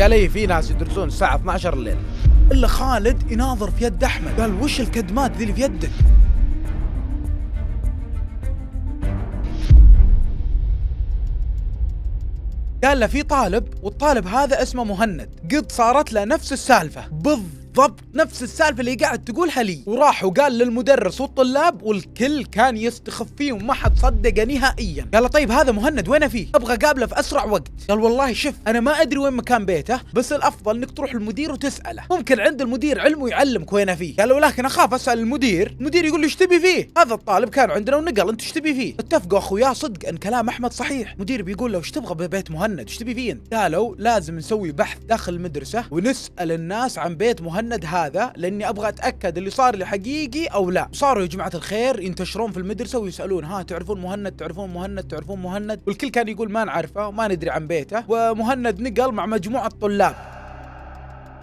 قال إيه في ناس يدرسون الساعة 12 الليل. إلا خالد يناظر في يد أحمد. قال وش الكدمات ذي اللي في يدك؟ قال له في طالب والطالب هذا اسمه مهند. قد صارت له نفس السالفة. بالضبط. بالضبط نفس السالفة اللي قاعد تقولها لي. وراح وقال للمدرس والطلاب والكل كان يستخف فيه وما حد صدقه نهائيا. قال طيب هذا مهند وين فيه؟ أبغى أقابله في أسرع وقت. قال والله شوف أنا ما أدري وين مكان بيته بس الأفضل إنك تروح للمدير وتسأله. ممكن عند المدير علم ويعلمك وين فيه. قال ولكن أخاف أسأل المدير المدير يقول لي إيش تبي فيه؟ هذا الطالب كان عندنا ونقل أنت إيش تبي فيه؟ اتفقوا أخويا صدق أن كلام أحمد صحيح. مدير بيقول له إيش تبغى ببيت مهند؟ إيش تبي فيه قالوا لازم نسوي بحث داخل المدرسة ونسأل الناس عن بيت مهند مهند هذا لأني أبغى أتأكد اللي صار لي حقيقي أو لا. صاروا يا جماعة الخير ينتشرون في المدرسة ويسألون ها تعرفون مهند؟ تعرفون مهند؟ تعرفون مهند؟ والكل كان يقول ما نعرفه وما ندري عن بيته. ومهند نقل مع مجموعة طلاب.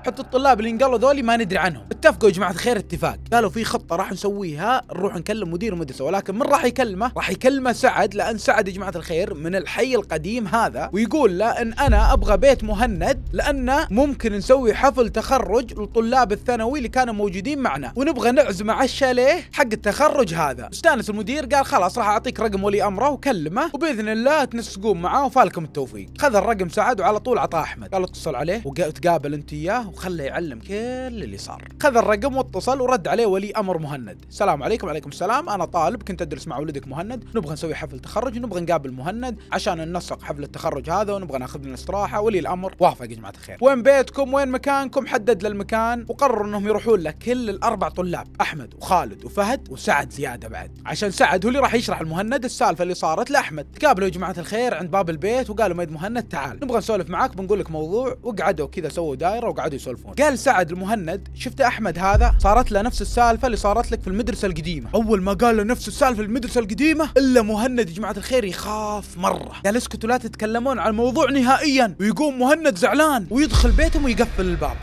حتى الطلاب اللي انقلوا ذولي ما ندري عنهم. اتفقوا يا جماعة الخير اتفاق. قالوا في خطة راح نسويها نروح نكلم مدير المدرسة ولكن من راح يكلمه؟ راح يكلمه سعد لأن سعد يا جماعة الخير من الحي القديم هذا ويقول له إن أنا أبغى بيت مهند لأنه ممكن نسوي حفل تخرج للطلاب الثانوي اللي كانوا موجودين معنا ونبغى نعزمه على الشاليه حق التخرج هذا. استأنس المدير قال خلاص راح أعطيك رقم ولي أمره وكلمه وبإذن الله تنسقون معاه وفالكم التوفيق. خذ الرقم سعد وعلى طول عطاه أحمد. قال اتصل عليه وتقابل أنت إياه وخله يعلم كل اللي صار. خذ الرقم واتصل ورد عليه ولي أمر مهند. السلام عليكم وعليكم السلام. أنا طالب كنت أدرس مع ولدك مهند. نبغى نسوي حفل تخرج ونبغى نقابل مهند عشان ننسق حفل التخرج هذا ونبغى ناخذ لنا استراحة. ولي الأمر وافق يا جماعة الخير. وين بيتكم؟ وين مكانكم؟ حدد للمكان وقرروا إنهم يروحون له كل الأربع طلاب أحمد وخالد وفهد وسعد زيادة بعد. عشان سعد هو اللي راح يشرح المهند السالفة اللي صارت لأحمد. تقابلوا يا جماعة الخير عند باب البيت وقالوا ميد مهند تعال. نبغى نسولف معاك بنقول لك موضوع وقعدوا كذا سووا دايرة وقعدوا يسولفون. قال سعد المهند شفت أحمد هذا؟ صارت له نفس السالفة اللي صارت لك في المدرسة القديمة. أول ما قال له نفس السالفة في المدرسة القديمة إلا مهند يا جماعة الخير يخاف مرة. قال اسكتوا لا تتكلمون عن الموضوع نهائيا. ويقوم مهند زعلان ويدخل بيتهم ويقفل الباب.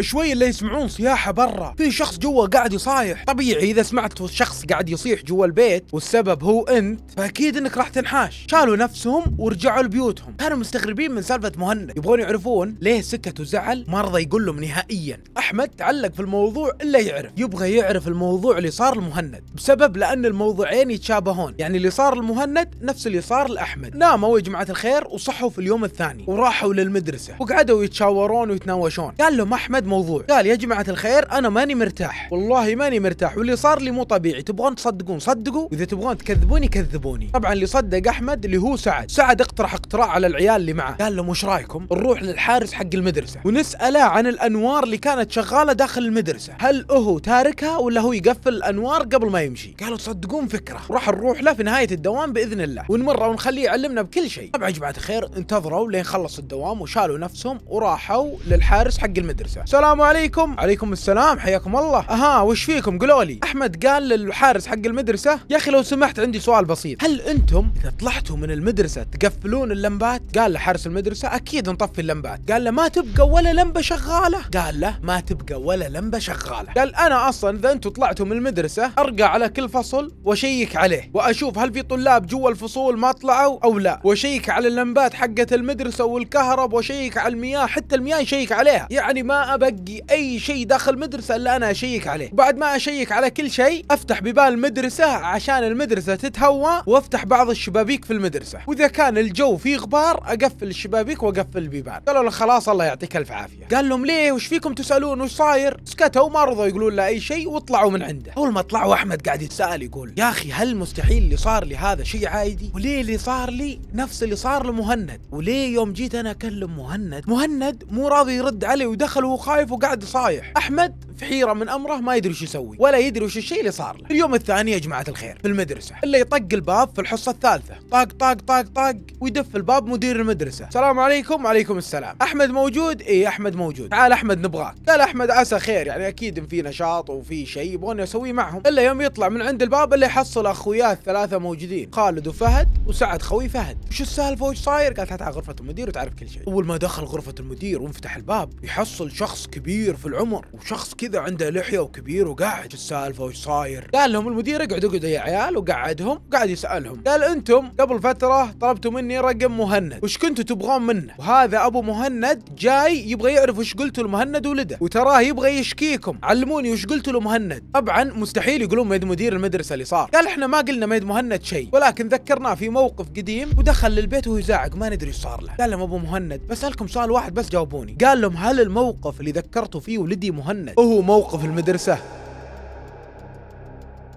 شوي اللي يسمعون صياحه برا. في شخص جوا قاعد يصايح. طبيعي إذا سمعت شخص قاعد يصيح جوا البيت والسبب هو أنت فأكيد إنك راح تنحاش. شالوا نفسهم ورجعوا لبيوتهم. كانوا مستغربين من سالفة مهند. يبغون يعرفون ليه سكت وزعل ما رضى يقول لهم نهائيا. أحمد تعلق في الموضوع إلا يعرف. يبغى يعرف الموضوع اللي صار لمهند. بسبب لأن الموضوعين يتشابهون. يعني اللي صار لمهند نفس اللي صار لأحمد. ناموا يا جماعة الخير وصحوا في اليوم الثاني. وراحوا للمدرسة. وقعدوا يتشاورون ويتناوشون. قال لهم أحمد موضوع قال يا جماعة الخير أنا ماني مرتاح. والله ماني مرتاح واللي صار لي مو طبيعي. تبغون تصدقون صدقوا. وإذا تبغون تكذبوني كذبوني. طبعا اللي صدق أحمد اللي هو سعد. سعد اقترح اقتراح على العيال اللي معه. قال لهم وش رأيكم؟ نروح للحارس حق المدرسة ونسأله عن الأنوار اللي كانت شغالة داخل المدرسة. هل هو تاركها ولا هو يقفل الأنوار قبل ما يمشي؟ قالوا تصدقون فكرة. راح نروح له في نهاية الدوام بإذن الله. ونمره ونخليه يعلمنا بكل شيء. طبعا يا جماعة الخير انتظروا لين خلص الدوام وشالوا نفسهم وراحوا للحارس حق المدرسة. سلام عليكم. عليكم السلام حياكم الله. أها وش فيكم؟ قولوا لي. أحمد قال للحارس حق المدرسة يا أخي لو سمحت عندي سؤال بسيط. هل أنتم إذا طلعتوا من المدرسة تقفلون اللمبات؟ قال لحارس المدرسة أكيد نطفي اللمبات. قال له ما تبقى ولا لمبة شغالة. قال له ما تبقى ولا لمبة شغالة. قال أنا أصلا إذا أنتم طلعتوا من المدرسة أرجع على كل فصل وأشيك عليه وأشوف هل في طلاب جوا الفصول ما طلعوا أو لا. وأشيك على اللمبات حقت المدرسة والكهرب وأشيك على المياه حتى المياه يشيك عليها. يعني ما ابقي أي شيء داخل المدرسة إلا أنا أشيك عليه. بعد ما أشيك على كل شيء أفتح بيبان المدرسة عشان المدرسة تتهوى وأفتح بعض الشبابيك في المدرسة. وإذا كان الجو فيه غبار أقفل الشبابيك وأقفل البيبان. قالوا له خلاص الله يعطيك ألف عافية. قال لهم ليه؟ وش فيكم تسألون؟ وش صاير؟ سكتوا ما رضوا يقولون له أي شيء وطلعوا من عنده. أول ما طلعوا أحمد قاعد يتساءل يقول يا أخي هل مستحيل اللي صار لي هذا شيء عادي؟ وليه اللي صار لي نفس اللي صار لمهند؟ وليه يوم جيت أنا أكلم مهند؟ مهند مو راضي يرد علي ودخل وهو خايف وقاعد صايح. أحمد في حيرة من أمره ما يدري وش يسوي ولا يدري وش الشيء اللي صار له. اليوم الثاني يا جماعة الخير في المدرسة. اللي يطق الباب في الحصة الثالثة. طاق طاق طاق طاق ويدف الباب مدير المدرسة. السلام عليكم وعليكم السلام. أحمد موجود؟ اي أحمد موجود. تعال أحمد نبغاك. قال أحمد عسى خير يعني أكيد في نشاط وفي شيء يبغون اسويه معهم. إلا يوم يطلع من عند الباب اللي يحصل أخوياه الثلاثة موجودين خالد وفهد وسعد خوي فهد. وش السالفة؟ وش صاير؟ قال تعال غرفة المدير وتعرف كل شيء. أول ما دخل غرفة المدير وانفتح الباب يحصل شخص كبير في العمر وشخص كذا عنده لحية وكبير وقاعد شو السالفه وش صاير قال لهم المدير اقعدوا اقعدوا يا عيال. وقعدهم وقاعد يسألهم. قال أنتم قبل فترة طلبتوا مني رقم مهند وش كنتوا تبغون منه؟ وهذا أبو مهند جاي يبغى يعرف وش قلتوا لمهند ولده. وتراه يبغى يشكيكم. علموني وش قلتوا لمهند. طبعا مستحيل يقولون ميد مدير المدرسة اللي صار. قال إحنا ما قلنا ميد مهند شيء ولكن ذكرناه في موقف قديم ودخل للبيت وهو يزعق ما ندري إيش صار له. قال لهم أبو مهند بسألكم سؤال واحد بس جاوبوني. قال لهم هل الموقف اللي ذكرتوا فيه ولدي مهند. هو موقف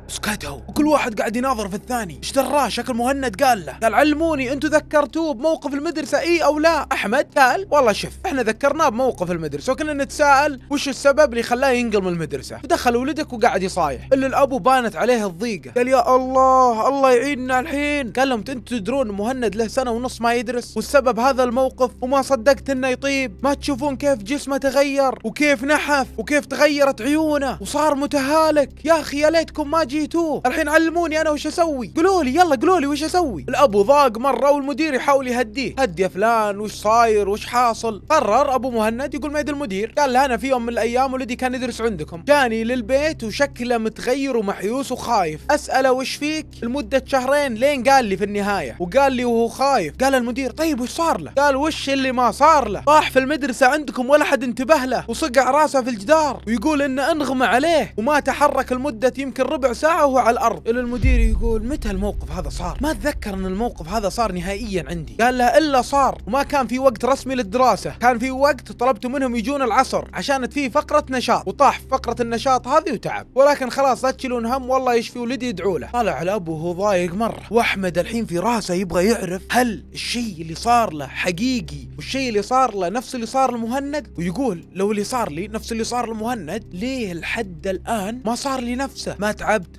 المدرسة سكتوا. وكل واحد قاعد يناظر في الثاني. إيش دراه شكل مهند قال له. قال علموني أنتم ذكرتوه بموقف المدرسة إي أو لا. أحمد قال والله شوف إحنا ذكرناه بموقف المدرسة. وكنا نتساءل وش السبب اللي خلاه ينقل من المدرسة؟ فدخل ولدك وقاعد يصايح. إلا الأبو بانت عليه الضيقة. قال يا الله الله يعيننا الحين. قال لهم أنتم تدرون مهند له سنة ونص ما يدرس؟ والسبب هذا الموقف وما صدقت إنه يطيب. ما تشوفون كيف جسمه تغير وكيف نحف وكيف تغيرت عيونه وصار متهالك. يا أخي يا ليتكم ما جيتوه الحين علموني أنا وش أسوي. قولوا لي يلا قولوا لي وش أسوي. الأبو ضاق مرة والمدير يحاول يهديه. هدي يا فلان وش صاير وش حاصل؟ قرر أبو مهند يقول ميد المدير. قال له أنا في يوم من الأيام ولدي كان يدرس عندكم. جاني للبيت وشكله متغير ومحيوس وخايف. أسأله وش فيك؟ لمدة شهرين لين قال لي في النهاية. وقال لي وهو خايف. قال المدير طيب وش صار له؟ قال وش اللي ما صار له؟ راح في المدرسة عندكم ولا حد انتبه له. وصقع راسه في الجدار. ويقول إن أنغمى عليه. وما تحرك لمدة يمكن ربع ساعة. وهو على الأرض. إلى المدير يقول متى الموقف هذا صار؟ ما أتذكر إن الموقف هذا صار نهائيا عندي. قال له إلا صار. وما كان في وقت رسمي للدراسة. كان في وقت طلبت منهم يجون العصر عشان في فقرة نشاط. وطاح في فقرة النشاط هذه وتعب. ولكن خلاص لا تشيلون هم والله يشفي ولدي يدعوا له. طلع الاب وهو ضايق مرة. وأحمد الحين في راسه يبغى يعرف هل الشيء اللي صار له حقيقي والشيء اللي صار له نفس اللي صار لمهند؟ ويقول لو اللي صار لي نفس اللي صار لمهند ليه لحد الآن ما صار لي نفسه؟ ما تعبت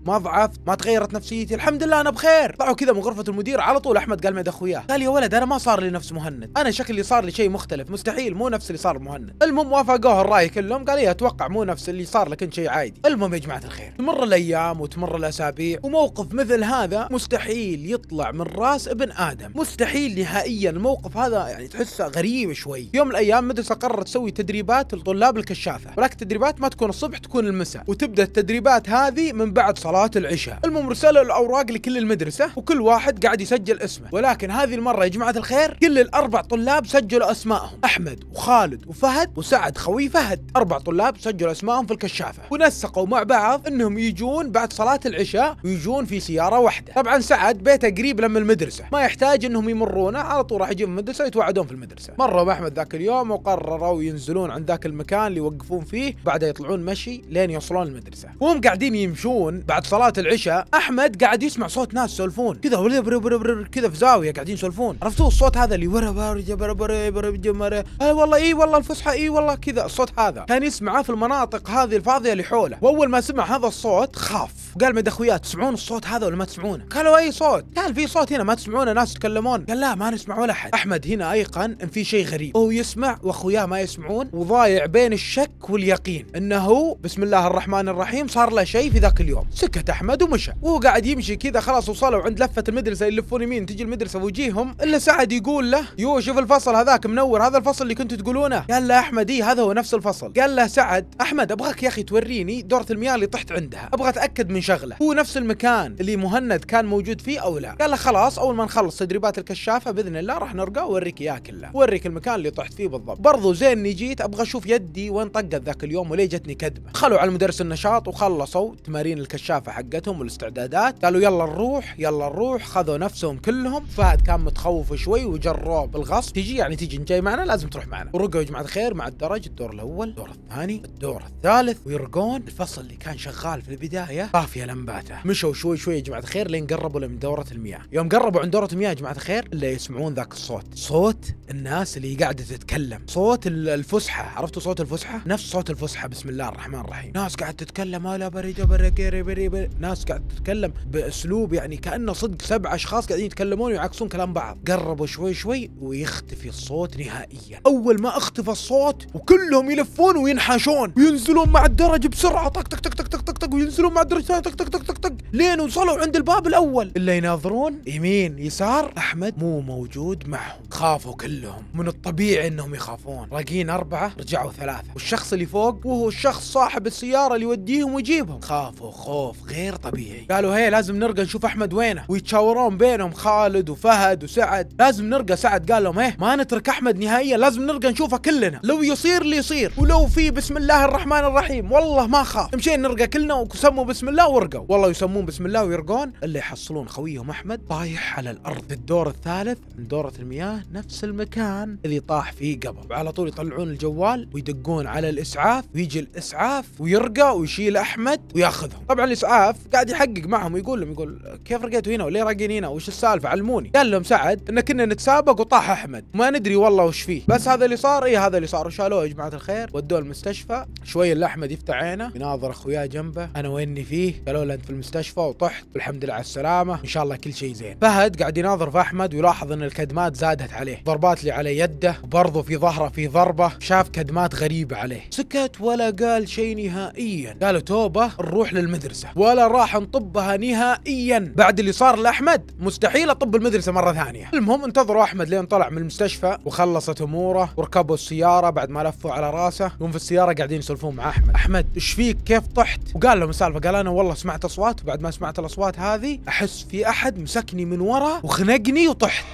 ما ضعفت ما تغيرت نفسيتي الحمد لله أنا بخير. طلعوا كذا من غرفة المدير على طول أحمد قال ميد اخوياه قال يا ولد أنا ما صار لي نفس مهند. أنا شكلي صار لي شيء مختلف مستحيل مو نفس اللي صار لمهند المهم وافقوه الرأي كلهم قال إيه أتوقع مو نفس اللي صار لك انت شيء عادي. المهم يا جماعة الخير تمر الأيام وتمر الأسابيع وموقف مثل هذا مستحيل يطلع من رأس ابن آدم. مستحيل نهائيا الموقف هذا يعني تحسه غريب شوي. يوم من الأيام مدرسة قررت تسوي تدريبات لطلاب الكشافة. ولكن التدريبات ما تكون الصبح تكون المساء. وتبدأ التدريبات هذه من بعد صلاة العشاء. المهم رسلوا الأوراق لكل المدرسة وكل واحد قاعد يسجل اسمه. ولكن هذه المرة يا جماعة الخير كل الأربع طلاب سجلوا اسمائهم أحمد وخالد وفهد وسعد خوي فهد. أربع طلاب سجلوا اسمائهم في الكشافة. ونسقوا مع بعض إنهم يجون بعد صلاة العشاء ويجون في سيارة واحدة. طبعا سعد بيته قريب لما المدرسة. ما يحتاج إنهم يمرونه على طول راح يجون من المدرسة ويتوعدون في المدرسة. مروا مع احمد ذاك اليوم وقرروا ينزلون عند ذاك المكان اللي يوقفون فيه بعدها يطلعون مشي لين يوصلون المدرسة. وهم قاعدين يمشون بعد صلاة العشاء أحمد قاعد يسمع صوت ناس يسولفون. كذا كذا في زاوية قاعدين يسولفون. عرفتوا الصوت هذا اللي ورا والله إي والله الفصحى إي والله كذا الصوت هذا. كان يسمعه في المناطق هذه الفاضية اللي حوله. وأول ما سمع هذا الصوت خاف. وقال مد اخوياه تسمعون الصوت هذا ولا ما تسمعونه؟ قالوا أي صوت؟ قال في صوت هنا ما تسمعونه ناس يتكلمون. قال لا ما نسمع ولا احد أحمد هنا أيقن إن في شيء غريب. هو يسمع واخوياه ما يسمعون وضايع بين الشك واليقين إنه بسم الله الرحمن الرحيم صار له شيء في ذاك اليوم. سكت أحمد ومشى. وهو قاعد يمشي كذا خلاص وصلوا عند لفة المدرسة يلفون يمين تجي المدرسة ويجيهم إلا سعد يقول له يو شوف الفصل هذاك منور هذا الفصل اللي كنتوا تقولونه. قال له أحمد اي هذا هو نفس الفصل. قال له سعد أحمد أبغاك يا أخي توريني دورة المياه اللي طحت عندها أبغى أتأكد من شغلة. هو نفس المكان اللي مهند كان موجود فيه أو لا. قال له خلاص أول ما نخلص تدريبات الكشافة بإذن الله راح نرقى وأوريك اياه كله وأوريك المكان اللي طحت فيه بالضبط. برضو زين إني جيت أبغى أشوف يدي وين طقت ذاك اليوم وليه جتني كدبه دخلوا على مدرس النشاط وخلصوا تمارين الكشافة حقتهم والاستعدادات. قالوا يلا نروح يلا نروح. خذوا نفسهم كلهم. فهد كان متخوف شوي وجروه بالغصب. تجي يعني تجي جاي معنا؟ لازم تروح معنا. ورقوا يا جماعة الخير مع الدرج الدور الأول الدور الثاني الدور الثالث. ويرقون الفصل اللي كان شغال في البداية. عافيه لمباته. مشوا شوي شوي يا جماعة الخير لين قربوا من دورة المياه. يوم قربوا عند دورة المياه يا جماعة الخير الا يسمعون ذاك الصوت. صوت الناس اللي قاعدة تتكلم. صوت الفسحة. عرفتوا صوت الفسحة؟ نفس صوت الفسحة. بسم الله الرحمن الرحيم. ناس قاعدة تتكلم هلا بربره بربر بربر ناس قاعدة تتكلم بأسلوب يعني كأنه صدق سبع أشخاص قاعدين يتكلمون ويعكسون كلام بعض. قربوا شوي شوي ويختفي الصوت نهائيا. أول ما أختفى الصوت وكلهم يلفون وينحاشون. وينزلون مع الدرج بسرعة. طق طق طق طق طق, طق وينزلون مع الدرج. طق طق طق طق طق لين وصلوا عند الباب الأول. الا يناظرون يمين يسار أحمد مو موجود معهم. خافوا كلهم. من الطبيعي إنهم يخافون. راقين أربعة رجعوا ثلاثة. والشخص اللي فوق وهو الشخص صاحب السيارة اللي يوديهم ويجيبهم. خافوا خوف غير طبيعي. قالوا هي لازم نرقى نشوف أحمد وينه. ويتشاورون بينهم خالد وفهد وسعد. لازم نرقى سعد قال لهم إيه ما نترك أحمد نهائيا لازم نرقى نشوفه كلنا. لو يصير اللي يصير. ولو في بسم الله الرحمن الرحيم والله ما خاف. مشينا نرقى كلنا وسموا بسم الله ورقوا. والله يسمون بسم الله ويرقون الا يحصلون خويهم أحمد طايح على الأرض في الدور الثالث من دوره المياه نفس المكان اللي طاح فيه قبل. وعلى طول يطلعون الجوال ويدقون على الإسعاف ويجي الإسعاف ويرقى ويشيل أحمد وياخذهم. طبعا الإسعاف قاعد يحقق معهم ويقول لهم يقول كيف رقيتوا هنا؟ وليه راقين هنا؟ وش السالفة؟ علموني. قال لهم سعد إن كنا نتسابق وطاح أحمد. ما ندري والله وش فيه. بس هذا اللي صار اي هذا اللي صار. وشالوه يا جماعة الخير ودوه المستشفى. شوي الا أحمد يفتح عينه يناظر أخوياه جنبه أنا ويني فيه؟ قالوا له أنت في المستشفى وطحت والحمد لله على السلامة إن شاء الله كل شيء زين. فهد قاعد يناظر في أحمد ويلاحظ إن الكدمات زادت عليه. ضربات اللي على يده وبرضه في ظهره في ضربة شاف كدمات غريبة عليه. سكت ولا قال شيء نهائيا. قالوا توبة نروح للمدرسة. ولا راح نطبها نهائيا. بعد اللي صار لأحمد مستحيل أطب المدرسة مرة ثانية. المهم انتظروا أحمد لين طلع من المستشفى وخلصت أموره وركبوا السيارة بعد ما لفوا على رأسه. هم في السيارة قاعدين يسولفون مع أحمد. أحمد إيش فيك؟ كيف طحت؟ وقال لهم السالفة قال أنا والله سمعت اصوات وبعد ما سمعت الاصوات هذه أحس في أحد مسكني من ورا وخنقني وطحت.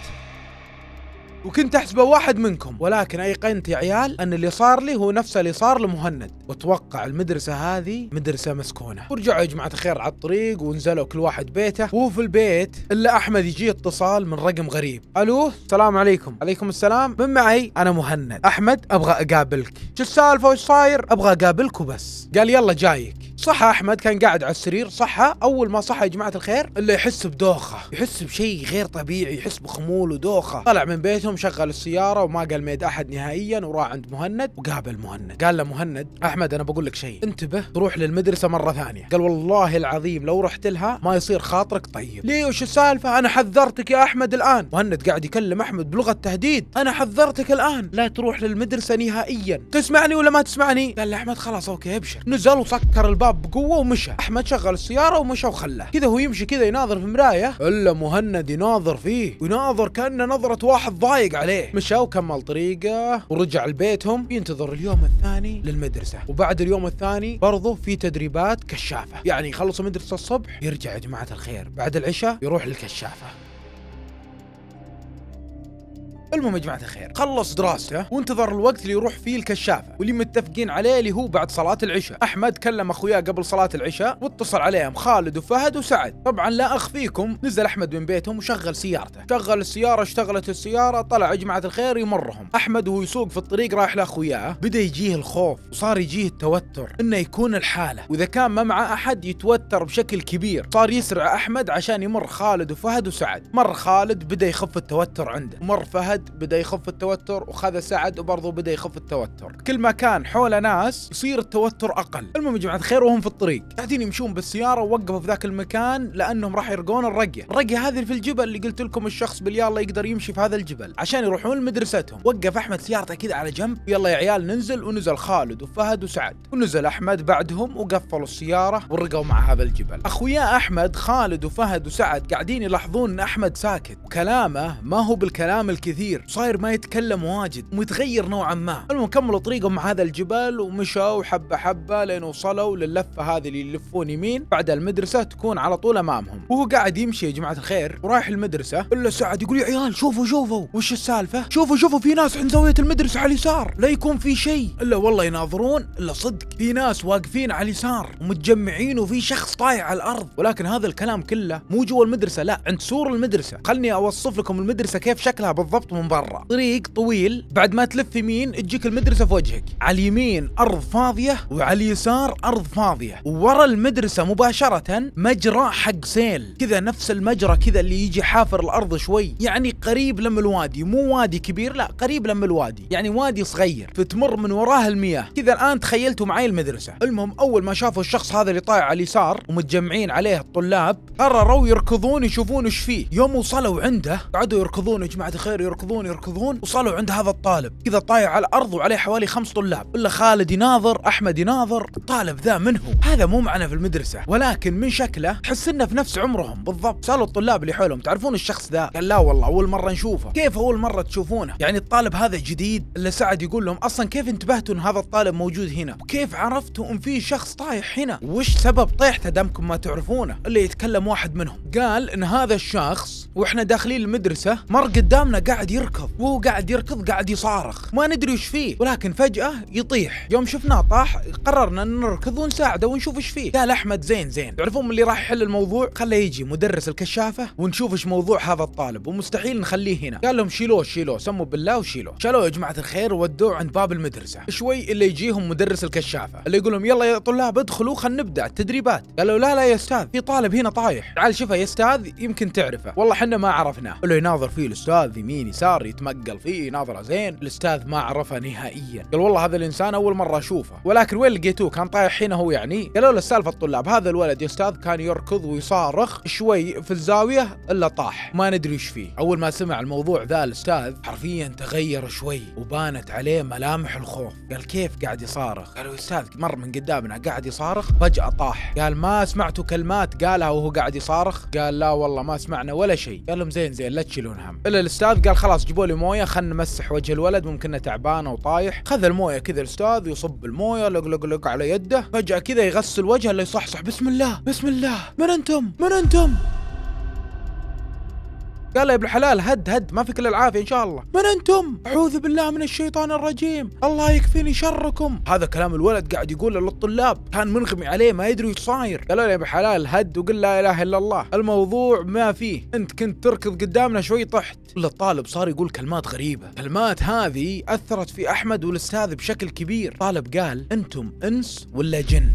وكنت احسبه واحد منكم. ولكن أيقنت يا عيال أن اللي صار لي هو نفس اللي صار لمهند. وأتوقع المدرسة هذه مدرسة مسكونة. ورجعوا يا جماعة الخير على الطريق ونزلوا كل واحد بيته. وهو في البيت إلا أحمد يجي اتصال من رقم غريب. ألو السلام عليكم. عليكم السلام. من معي؟ أنا مهند. أحمد أبغى أقابلك. شو السالفة؟ وش صاير؟ أبغى اقابلك وبس قال يلا جايك. صحى أحمد كان قاعد على السرير صحى أول ما صحى يا جماعة الخير إلا يحس بدوخة يحس بشيء غير طبيعي يحس بخمول ودوخة. طلع من بيتهم شغل السيارة وما قال ميد أحد نهائيا وراح عند مهند وقابل مهند. قال له مهند أحمد أنا بقول لك شيء انتبه تروح للمدرسة مرة ثانية. قال والله العظيم لو رحت لها ما يصير خاطرك طيب. ليه؟ وش السالفة؟ أنا حذرتك يا أحمد الآن. مهند قاعد يكلم أحمد بلغة تهديد أنا حذرتك الآن. لا تروح للمدرسة نهائيا. تسمعني ولا ما تسمعني؟ قال له أحمد خلاص أوكي أبشر. نزل وسكر الباب. بقوة ومشى. أحمد شغل السيارة ومشى وخلاه كذا هو يمشي كذا يناظر في مرايه إلا مهند يناظر فيه. ويناظر كأنه نظرة واحد ضايق عليه. مشى وكمل طريقه ورجع لبيتهم. ينتظر اليوم الثاني للمدرسة. وبعد اليوم الثاني برضه في تدريبات كشافة. يعني يخلصوا مدرسة الصبح يرجع يا جماعة الخير. بعد العشاء يروح للكشافة. المهم يا جماعة الخير خلص دراسته وانتظر الوقت اللي يروح فيه الكشافة واللي متفقين عليه اللي هو بعد صلاة العشاء. أحمد كلم أخوياه قبل صلاة العشاء واتصل عليهم خالد وفهد وسعد. طبعا لا اخفيكم نزل أحمد من بيتهم وشغل سيارته. شغل السيارة اشتغلت السيارة طلع يا جماعة الخير يمرهم. أحمد وهو يسوق في الطريق رايح لأخوياه بدأ يجيه الخوف وصار يجيه التوتر إنه يكون الحالة. وإذا كان ما مع أحد يتوتر بشكل كبير. صار يسرع أحمد عشان يمر خالد وفهد وسعد. مر خالد بدأ يخف التوتر عنده. مر فهد بدأ يخف التوتر وخذ سعد وبرضه بدأ يخف التوتر. كل ما كان حوله ناس يصير التوتر أقل. المهم يا جماعة الخير وهم في الطريق. قاعدين يمشون بالسيارة ووقفوا في ذاك المكان لأنهم راح يرقون الرقية. الرقية هذه اللي في الجبل اللي قلت لكم الشخص باليلا يقدر يمشي في هذا الجبل. عشان يروحون لمدرستهم. وقف أحمد سيارته كذا على جنب. يلا يا عيال ننزل. ونزل خالد وفهد وسعد. ونزل أحمد بعدهم وقفلوا السيارة ورقوا مع هذا الجبل. أخويا أحمد خالد وفهد وسعد قاعدين يلاحظون إن أحمد ساكت. وكلامه ما هو بالكلام الكثير صاير ما يتكلم واجد متغير نوعا ما. المهم كملوا طريقهم مع هذا الجبل ومشوا حبة حبة لين وصلوا للفه هذه اللي يلفون يمين. بعد المدرسة تكون على طول أمامهم. وهو قاعد يمشي يا جماعة الخير ورايح المدرسة. إلا سعد يقول يا عيال شوفوا شوفوا. وش السالفة؟ شوفوا شوفوا في ناس عند زاويه المدرسة على اليسار. لا يكون في شيء. إلا والله يناظرون إلا صدق. في ناس واقفين على اليسار ومتجمعين وفي شخص طايح على الأرض. ولكن هذا الكلام كله مو جوا المدرسة لا عند سور المدرسة. خلني أوصف لكم المدرسة كيف شكلها بالضبط من برا. طريق طويل بعد ما تلف يمين تجيك المدرسة في وجهك. على اليمين أرض فاضية وعلى اليسار أرض فاضية. ورا المدرسة مباشرة مجرى حق سيل. كذا نفس المجرى كذا اللي يجي حافر الأرض شوي. يعني قريب لم الوادي مو وادي كبير لا قريب لم الوادي. يعني وادي صغير فتمر من وراه المياه. كذا الآن تخيلتوا معي المدرسة. المهم أول ما شافوا الشخص هذا اللي طايح على اليسار ومتجمعين عليه الطلاب قرروا يركضون يشوفون إيش فيه. يوم وصلوا عنده قعدوا يركضون يا جماعة الخير يركضون يركضون وصلوا عند هذا الطالب. كذا طايح على الأرض وعليه حوالي خمس طلاب. الا خالد يناظر أحمد يناظر. الطالب ذا من هو؟ هذا مو معنا في المدرسة ولكن من شكله تحس انه في نفس عمرهم. بالضبط. سألوا الطلاب اللي حولهم تعرفون الشخص ذا؟ قال لا والله أول مرة نشوفه. كيف أول مرة تشوفونه؟ يعني الطالب هذا جديد؟ اللي سعد يقول لهم أصلا كيف انتبهتوا إن هذا الطالب موجود هنا؟ وكيف عرفتوا إن في شخص طايح هنا؟ وش سبب طيحته دامكم ما تعرفونه؟ اللي يتكلم واحد منهم. قال إن هذا الشخص وإحنا داخلين المدرسة مر قدامنا قاعد يركض. وهو قاعد يركض قاعد يصارخ. ما ندري وش فيه. ولكن فجأة يطيح. يوم شفناه طاح قررنا إن نركض ونساعده ونشوف إيش فيه. قال أحمد زين زين. تعرفون من اللي راح يحل الموضوع؟ خله يجي مدرس الكشافة ونشوف إيش موضوع هذا الطالب. ومستحيل نخليه هنا. قال لهم شيلوه شيلوه سموا بالله وشيلوه. شالوه يا جماعة الخير وودوه عند باب المدرسة. شوي اللي يجيهم مدرس الكشافة. اللي يقول لهم يلا يا طلاب ادخلوا خلينا نبدأ التدريبات. قالوا لا لا يا أستاذ في طالب هنا طايح. تعال شوفه يا أستاذ يمكن تعرفه. والله إحنا ما عرفناه. اللي يناظر فيه الأستاذ يمين يسار. يتمقل فيه ناظره زين الأستاذ ما عرفه نهائيا. قال والله هذا الإنسان أول مرة أشوفه. ولكن وين لقيتوه؟ كان طايح هنا هو يعني. قالوا له السالفه الطلاب هذا الولد يا أستاذ كان يركض ويصارخ شوي في الزاوية إلا طاح. ما ندري إيش فيه. أول ما سمع الموضوع ذا الأستاذ حرفيا تغير شوي وبانت عليه ملامح الخوف. قال كيف قاعد يصارخ؟ قالوا يا أستاذ مر من قدامنا قاعد يصارخ فجأة طاح. قال ما سمعتوا كلمات قالها وهو قاعد يصارخ؟ قال لا والله ما سمعنا ولا شيء. قال لهم زين زين لا تشيلون هم. إلا الأستاذ قال خلاص جيبوا لي موية خلنا نمسح وجه الولد ممكن تعبان أو طايح. خذ الموية كذا الأستاذ يصب الموية لق لق لق على يده. فجأة كذا يغسل وجهه اللي يصحصح. بسم الله بسم الله. من أنتم؟ من أنتم؟ قال يا ابن الحلال هد هد ما فيك الا العافية إن شاء الله. من أنتم؟ أعوذ بالله من الشيطان الرجيم. الله يكفيني شركم. هذا كلام الولد قاعد يقوله للطلاب. كان منغمي عليه ما يدري وش صاير. قالوا له يا ابن الحلال هد وقل لا إله إلا الله. الموضوع ما فيه. أنت كنت تركض قدامنا شوي طحت. الطالب صار يقول كلمات غريبة. كلمات هذه أثرت في أحمد والأستاذ بشكل كبير. طالب قال أنتم إنس ولا جن؟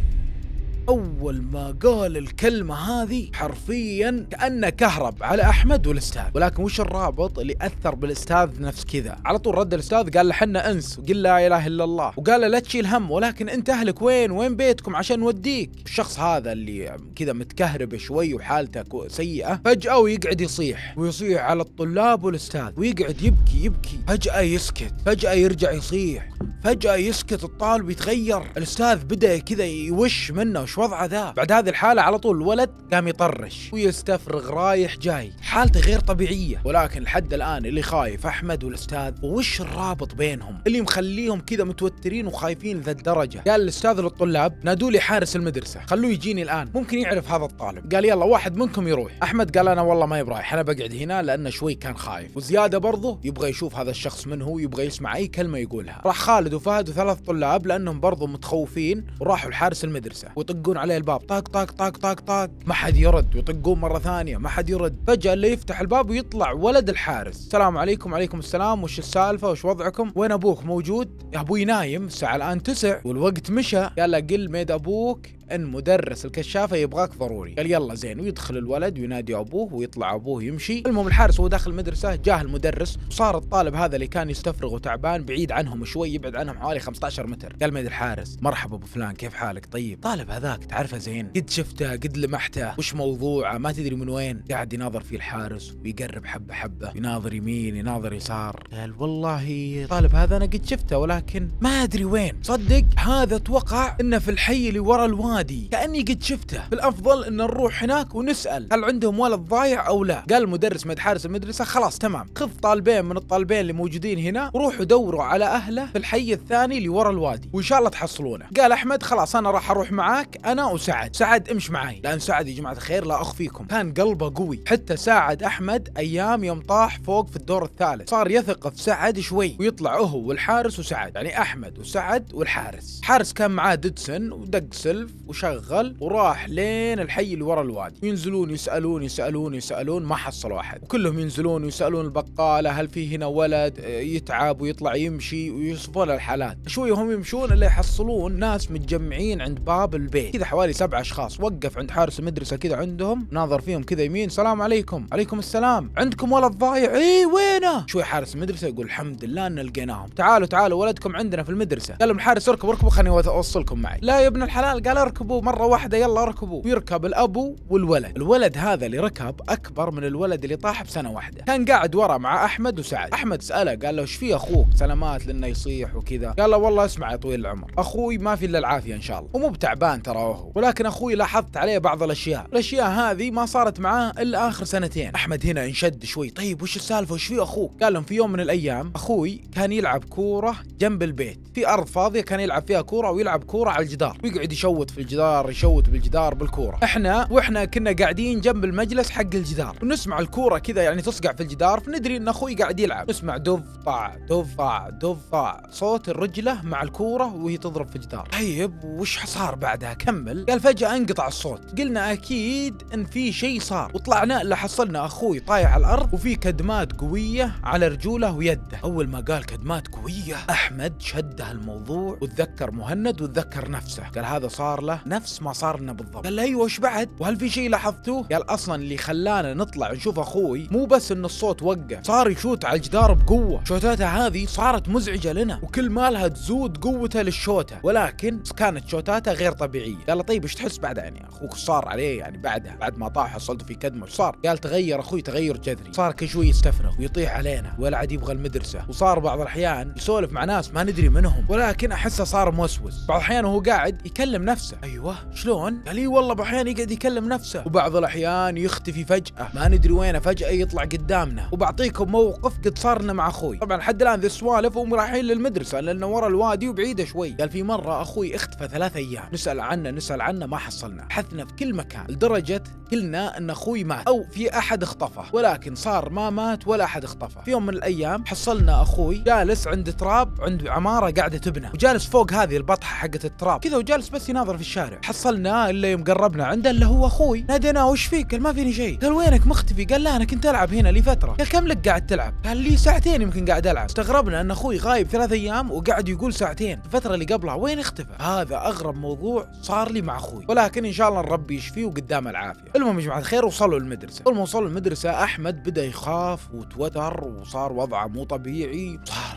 أول ما قال الكلمة هذه حرفيا كأنه كهرب على أحمد والأستاذ. ولكن وش الرابط اللي أثر بالأستاذ نفس كذا؟ على طول رد الأستاذ قال له حنا أنس وقل لا إله إلا الله. وقال له لا تشيل هم ولكن أنت أهلك وين؟ وين بيتكم؟ عشان نوديك. الشخص هذا اللي كذا متكهرب شوي وحالته سيئة فجأة ويقعد يصيح. ويصيح على الطلاب والأستاذ ويقعد يبكي يبكي. فجأة يسكت فجأة يرجع يصيح. فجأة يسكت الطالب يتغير. الأستاذ بدأ كذا يوش منه وش وضعه ذا؟ بعد هذه الحالة على طول الولد قام يطرش ويستفرغ رايح جاي. حالته غير طبيعية. ولكن لحد الآن اللي خايف أحمد والأستاذ وش الرابط بينهم؟ اللي مخليهم كذا متوترين وخايفين ذا الدرجة. قال الأستاذ للطلاب نادوا لي حارس المدرسة. خلوه يجيني الآن. ممكن يعرف هذا الطالب. قال يلا واحد منكم يروح. أحمد قال أنا والله ما يبرايح أنا بقعد هنا لأنه شوي كان خايف. وزيادة برضه يبغى يشوف هذا الشخص من هو يبغى يسمع أي كلمة يقولها. راح خالد وفهد وثلاث طلاب لأنهم برضه متخوفين وراحوا لحارس المدرسة ويطقون عليه الباب. طاق طاق طاق طاق طاق. ما حد يرد. ويطقون مرة ثانية. ما حد يرد. فجأة اللي يفتح الباب ويطلع ولد الحارس. السلام عليكم وعليكم السلام. وش السالفة؟ وش وضعكم؟ وين أبوك؟ موجود؟ يا أبوي نايم. الساعة الآن تسع. والوقت مشى. له قل ميد أبوك. أن مدرس الكشافة يبغاك ضروري. قال يلا زين ويدخل الولد وينادي أبوه ويطلع أبوه يمشي. المهم الحارس وهو داخل المدرسة جاه المدرس وصار الطالب هذا اللي كان يستفرغ وتعبان بعيد عنهم شوي يبعد عنهم حوالي 15 متر. قال ميد الحارس مرحبا أبو فلان كيف حالك؟ طيب. طالب هذاك تعرفه زين قد شفته قد لمحته. وش موضوعه؟ ما تدري من وين. قاعد يناظر فيه الحارس ويقرب حبة حبة يناظر يمين يناظر يسار. قال والله طالب هذا أنا قد شفته ولكن ما أدري وين. صدق هذا أتوقع إنه في الحي اللي ورا الوادي كأني قد شفته. بالافضل إن نروح هناك ونسأل هل عندهم ولد ضايع أو لا؟ قال المدرس مد حارس المدرسة خلاص تمام. خذ طالبين من الطالبين اللي موجودين هنا وروحوا دوروا على أهله في الحي الثاني اللي ورا الوادي وإن شاء الله تحصلونه. قال أحمد خلاص أنا راح أروح معاك أنا وسعد. سعد امش معاي. لأن سعد يا جماعة الخير لا أخفيكم. كان قلبه قوي. حتى ساعد أحمد أيام يوم طاح فوق في الدور الثالث. صار يثق في سعد شوي ويطلع هو والحارس وسعد. يعني أحمد وسعد والحارس. حارس كان معاه ديدسون ودق سلف وشغل وراح لين الحي اللي ورا الوادي. ينزلون يسألون يسألون يسألون ما حصلوا احد وكلهم ينزلون ويسالون البقالة هل في هنا ولد؟ آه، يتعب ويطلع يمشي ويوصفون الحالات. شوي هم يمشون الا يحصلون ناس متجمعين عند باب البيت. كذا حوالي سبع أشخاص. وقف عند حارس المدرسة كذا عندهم ناظر فيهم كذا يمين سلام عليكم. عليكم السلام. عندكم ولد ضايع اي وينه؟ شوي حارس المدرسة يقول الحمد لله إن لقيناهم. تعالوا تعالوا ولدكم عندنا في المدرسة. قال لهم الحارس اركبوا اركبوا خليني أوصلكم معي. لا يا ابن الحلال. قال اركبوا مرة واحدة يلا اركبوا ويركب الأبو والولد. الولد هذا اللي ركب أكبر من الولد اللي طاح بسنة واحدة. كان قاعد ورا مع أحمد وسعد. أحمد سأله قال له إيش في أخوك؟ سلامات لأنه يصيح وكذا. قال له والله اسمع يا طويل العمر أخوي ما في إلا العافية إن شاء الله ومو بتعبان ترى هو. ولكن أخوي لاحظت عليه بعض الأشياء. الأشياء هذه ما صارت معاه إلا آخر سنتين. أحمد هنا انشد شوي. طيب وش السالفة؟ وش في أخوك؟ قال لهم في يوم من الأيام أخوي كان يلعب كورة جنب البيت. في أرض فاضية كان يلعب فيها كورة ويلعب كورة على الجدار. ويقعد يشوت في الجدار يشوت بالجدار بالكورة. إحنا وإحنا كنا قاعدين جنب المجلس حق الجدار. ونسمع الكورة كذا يعني تصقع في الجدار فندري إن أخوي قاعد يلعب. نسمع دف طع دف طع دف طع صوت الرجلة مع الكورة وهي تضرب في الجدار. طيب وش صار بعدها؟ كمل. قال فجأة انقطع الصوت. قلنا أكيد إن في شيء صار. وطلعنا إلا حصلنا أخوي طايح على الأرض وفي كدمات قوية على رجوله ويده. أول ما قال كدمات قوية أحمد شد الموضوع وتذكر مهند وتذكر نفسه. قال هذا صار له نفس ما صار لنا بالضبط. قال له أيوه وش بعد؟ وهل في شيء لاحظتوه؟ قال أصلا اللي خلانا نطلع نشوف أخوي مو بس إن الصوت وقف صار يشوت على الجدار بقوة. شوتاته هذه صارت مزعجة لنا وكل ما لها تزود قوته للشوتة. ولكن كانت شوتاته غير طبيعية. قال له طيب إيش تحس بعدها يعني أخوك صار عليه يعني بعدها؟ بعد ما طاح حصلته في كدمة إيش صار؟ قال تغير أخوي تغير جذري. صار كل شوي يستفرغ ويطيح علينا ولا عاد يبغى المدرسة. وصار بعض الأحيان يسولف مع ناس ما ندري منهم ولكن أحسه صار موسوس. بعض الأحيان وهو قاعد يكلم نفسه. أيوه. شلون؟ قال لي والله باحيان يقعد يكلم نفسه. وبعض الأحيان يختفي فجأة. ما ندري وينه فجأة يطلع قدامنا. وبعطيكم موقف قد صار لنا مع أخوي. طبعا لحد الآن ذي السوالف وهم رايحين للمدرسة لأنه ورا الوادي وبعيدة شوي. قال في مرة أخوي اختفى ثلاث أيام. نسأل عنه نسأل عنه ما حصلنا. بحثنا في كل مكان لدرجة قلنا إن أخوي مات. أو في أحد اختفى. ولكن صار ما مات ولا أحد اختفى. في يوم من الأيام حصلنا أخوي جالس عند تراب عند عمارة قاعدة تبنى. وجالس فوق هذه البطحة حقت التراب. كذا وجالس بس يناظر في الشارع. حصلناه الا يوم قربنا عنده الا هو أخوي. ناديناه وش فيك؟ قال ما فيني شيء. قال وينك مختفي؟ قال لا أنا كنت ألعب هنا لي فترة. قال كم لك قاعد تلعب؟ قال لي ساعتين يمكن قاعد ألعب. استغربنا أن أخوي غايب ثلاث أيام وقاعد يقول ساعتين. الفترة اللي قبلها وين اختفى؟ هذا أغرب موضوع صار لي مع أخوي. ولكن إن شاء الله الرب يشفيه وقدامه العافية. المهم يا جماعة الخير وصلوا المدرسة. اول ما وصلوا المدرسة أحمد بدأ يخاف وتوتر وصار وضعه مو طبيعي. صار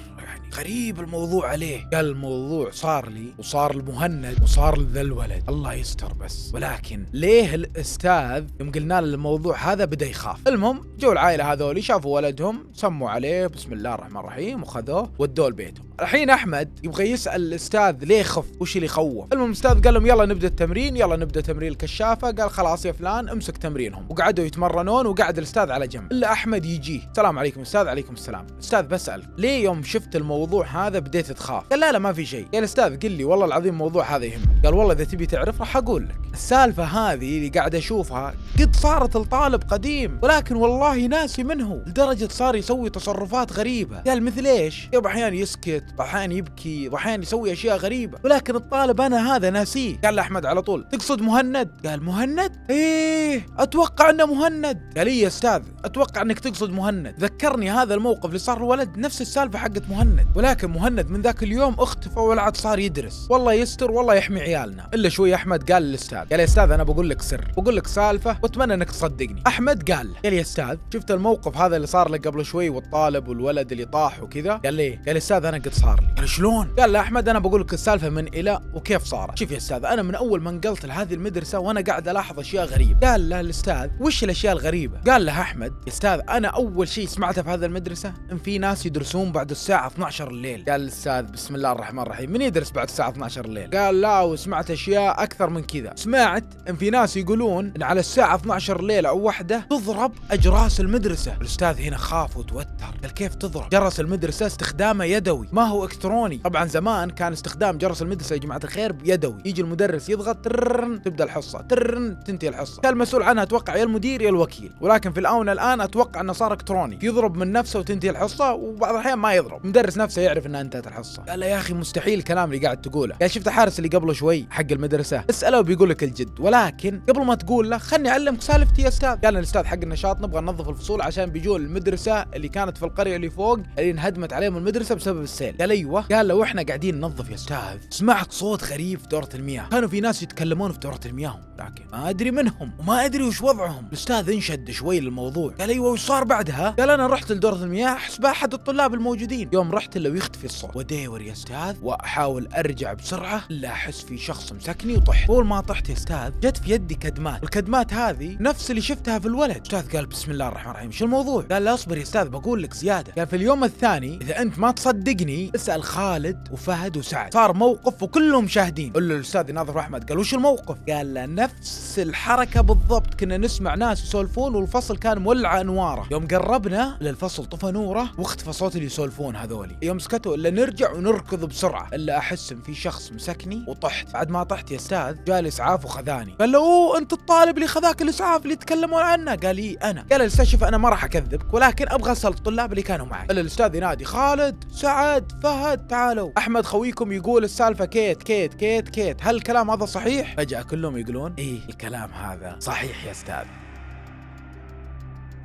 يعني. غريب الموضوع عليه. قال الموضوع صار لي وصار المهند وصار لذا الولد. الله يستر بس. ولكن ليه الأستاذ يوم قلنا له الموضوع هذا بدأ يخاف. المهم جو العائلة هذول شافوا ولدهم سموا عليه بسم الله الرحمن الرحيم وخذوه ودوه لبيتهم. الحين أحمد يبغى يسأل الأستاذ ليه خف؟ وش اللي خوف؟ المهم الأستاذ قال لهم يلا نبدأ التمرين يلا نبدأ تمرين الكشافة. قال خلاص يا فلان امسك تمرينهم. وقعدوا يتمرنون وقعد الأستاذ على جنب. إلا أحمد يجيه السلام عليكم أستاذ عليكم السلام. أستاذ بسأل ليه يوم شفت الموضوع هذا بديت تخاف؟ قال لا لا ما في شيء. قال أستاذ قل لي والله العظيم الموضوع هذا يهمك قال والله إذا تبي تعرف راح أقول لك. السالفة هذه اللي قاعد أشوفها قد صارت لطالب قديم ولكن والله ناسي منه لدرجة صار يسوي تصرفات غريبة. قال مثل إيش؟ يا احيان يسكت احيان يبكي واحيان يسوي أشياء غريبة. ولكن الطالب أنا هذا ناسيه. قال أحمد على طول تقصد مهند؟ قال مهند؟ إيه أتوقع أنه مهند. قال إيه يا أستاذ؟ أتوقع أنك تقصد مهند. ذكرني هذا الموقف اللي صار الولد نفس السالفة حقت مهند. ولكن مهند من ذاك اليوم اختفى ولا عاد صار يدرس. والله يستر والله يحمي عيالنا. إلا شوي أحمد قال للأستاذ قال يا أستاذ أنا بقول لك سر بقول لك سالفة وأتمنى أنك تصدقني. أحمد قال قال يا أستاذ شفت الموقف هذا اللي صار لك قبل شوي والطالب والولد اللي طاح وكذا؟ قال ليه قال يا أستاذ أنا قد صار لي. قال شلون؟ قال له أحمد أنا بقول لك السالفة من إلى وكيف صارت. شوف يا أستاذ أنا من أول ما انقلت لهذه المدرسة وأنا قاعد ألاحظ أشياء غريبة. قال له الأستاذ وش الأشياء الغريبة؟ قال له أحمد يا أستاذ أنا أول شيء سمعته في هذه المدرسة إن في ناس يدرسون بعد الساعة 12 الليل. قال الأستاذ بسم الله الرحمن الرحيم من يدرس بعد الساعة 12 الليل؟ قال لا وسمعت أشياء أكثر من كذا. سمعت إن في ناس يقولون إن على الساعة 12 الليل أو واحدة تضرب أجراس المدرسة. الأستاذ هنا خاف وتوتر. قال كيف تضرب؟ جرس المدرسة استخدامه يدوي. ما هو إلكتروني. طبعا زمان كان استخدام جرس المدرسة يا جماعة الخير بيدوي. يجي المدرس يضغط ترن تبدأ الحصة ترن تنتهي الحصة. كان المسؤول عنها أتوقع يا المدير يا الوكيل. ولكن في الآونة الآن أتوقع أنه صار إلكتروني. يضرب من نفسه وتنتهي الحصة وبعض الأحيان ما يضرب. المدرس نفسه يعرف إنها انتهت الحصة. قال له يا أخي مستحيل الكلام اللي قاعد تقوله. قال شفت الحارس اللي قبله شوي حق المدرسة؟ اسأله وبيقول لك الجد. ولكن قبل ما تقول له خلني أعلمك سالفتي يا أستاذ. قال الأستاذ حق النشاط نبغى ننظف الفصول عشان بيجون المدرسة اللي كانت في القرية اللي فوق اللي انهدمت عليهم المدرسة بسبب السيل. قال أيوه قال لو إحنا قاعدين ننظف يا أستاذ. سمعت صوت غريب في دورة المياه. كانوا في ناس يتكلمون في دورة المياه. لكن ما أدري منهم وما أدري وش وضعهم. الأستاذ انشد شوي للموضوع. قال أيوه وش صار بعدها؟ قال أنا رحت لدورة المياه احسب احد الطلاب الموجودين. يوم رحت له ويختفي الصوت. وديور يا أستاذ وأحاول أرجع بسرعة لا أحس في شخص مسكني وطحت. أول ما طحت يا أستاذ جت في يدي كدمات. الكدمات هذه نفس اللي شفتها في الولد. أستاذ قال بسم الله الرحمن الرحيم شو الموضوع؟ قال لا أصبر يا أستاذ بقول لك زيادة. قال في اليوم الثاني إذا أنت ما تصدقني اسأل خالد وفهد وسعد. صار موقف وكلهم شاهدين. قل له الأستاذ ناظر أحمد قال وش الموقف؟ قال له نفس الحركة بالضبط. كنا نسمع ناس يسولفون والفصل كان مولع أنواره. يوم قربنا للفصل طفى نوره واختفى صوت اللي يسولفون هذولي. يوم سكتوا إلا نرجع ونركض بسرعة. إلا أحس إن في شخص مسكني وطحت. بعد ما طحت يا أستاذ جاء الاسعاف وخذاني. قال له أوه أنت الطالب اللي خذاك الإسعاف اللي يتكلمون عنه. قال لي أنا. قال الأستاذ شوف أنا ما راح أكذبك ولكن أبغى أسأل الطلاب اللي كانوا معي. قال الأستاذ ينادي خالد سعد. فهد تعالوا. أحمد خويكم يقول السالفة كيت كيت كيت كيت. هل الكلام هذا صحيح؟ فجأة كلهم يقولون إيه. الكلام هذا صحيح يا أستاذ.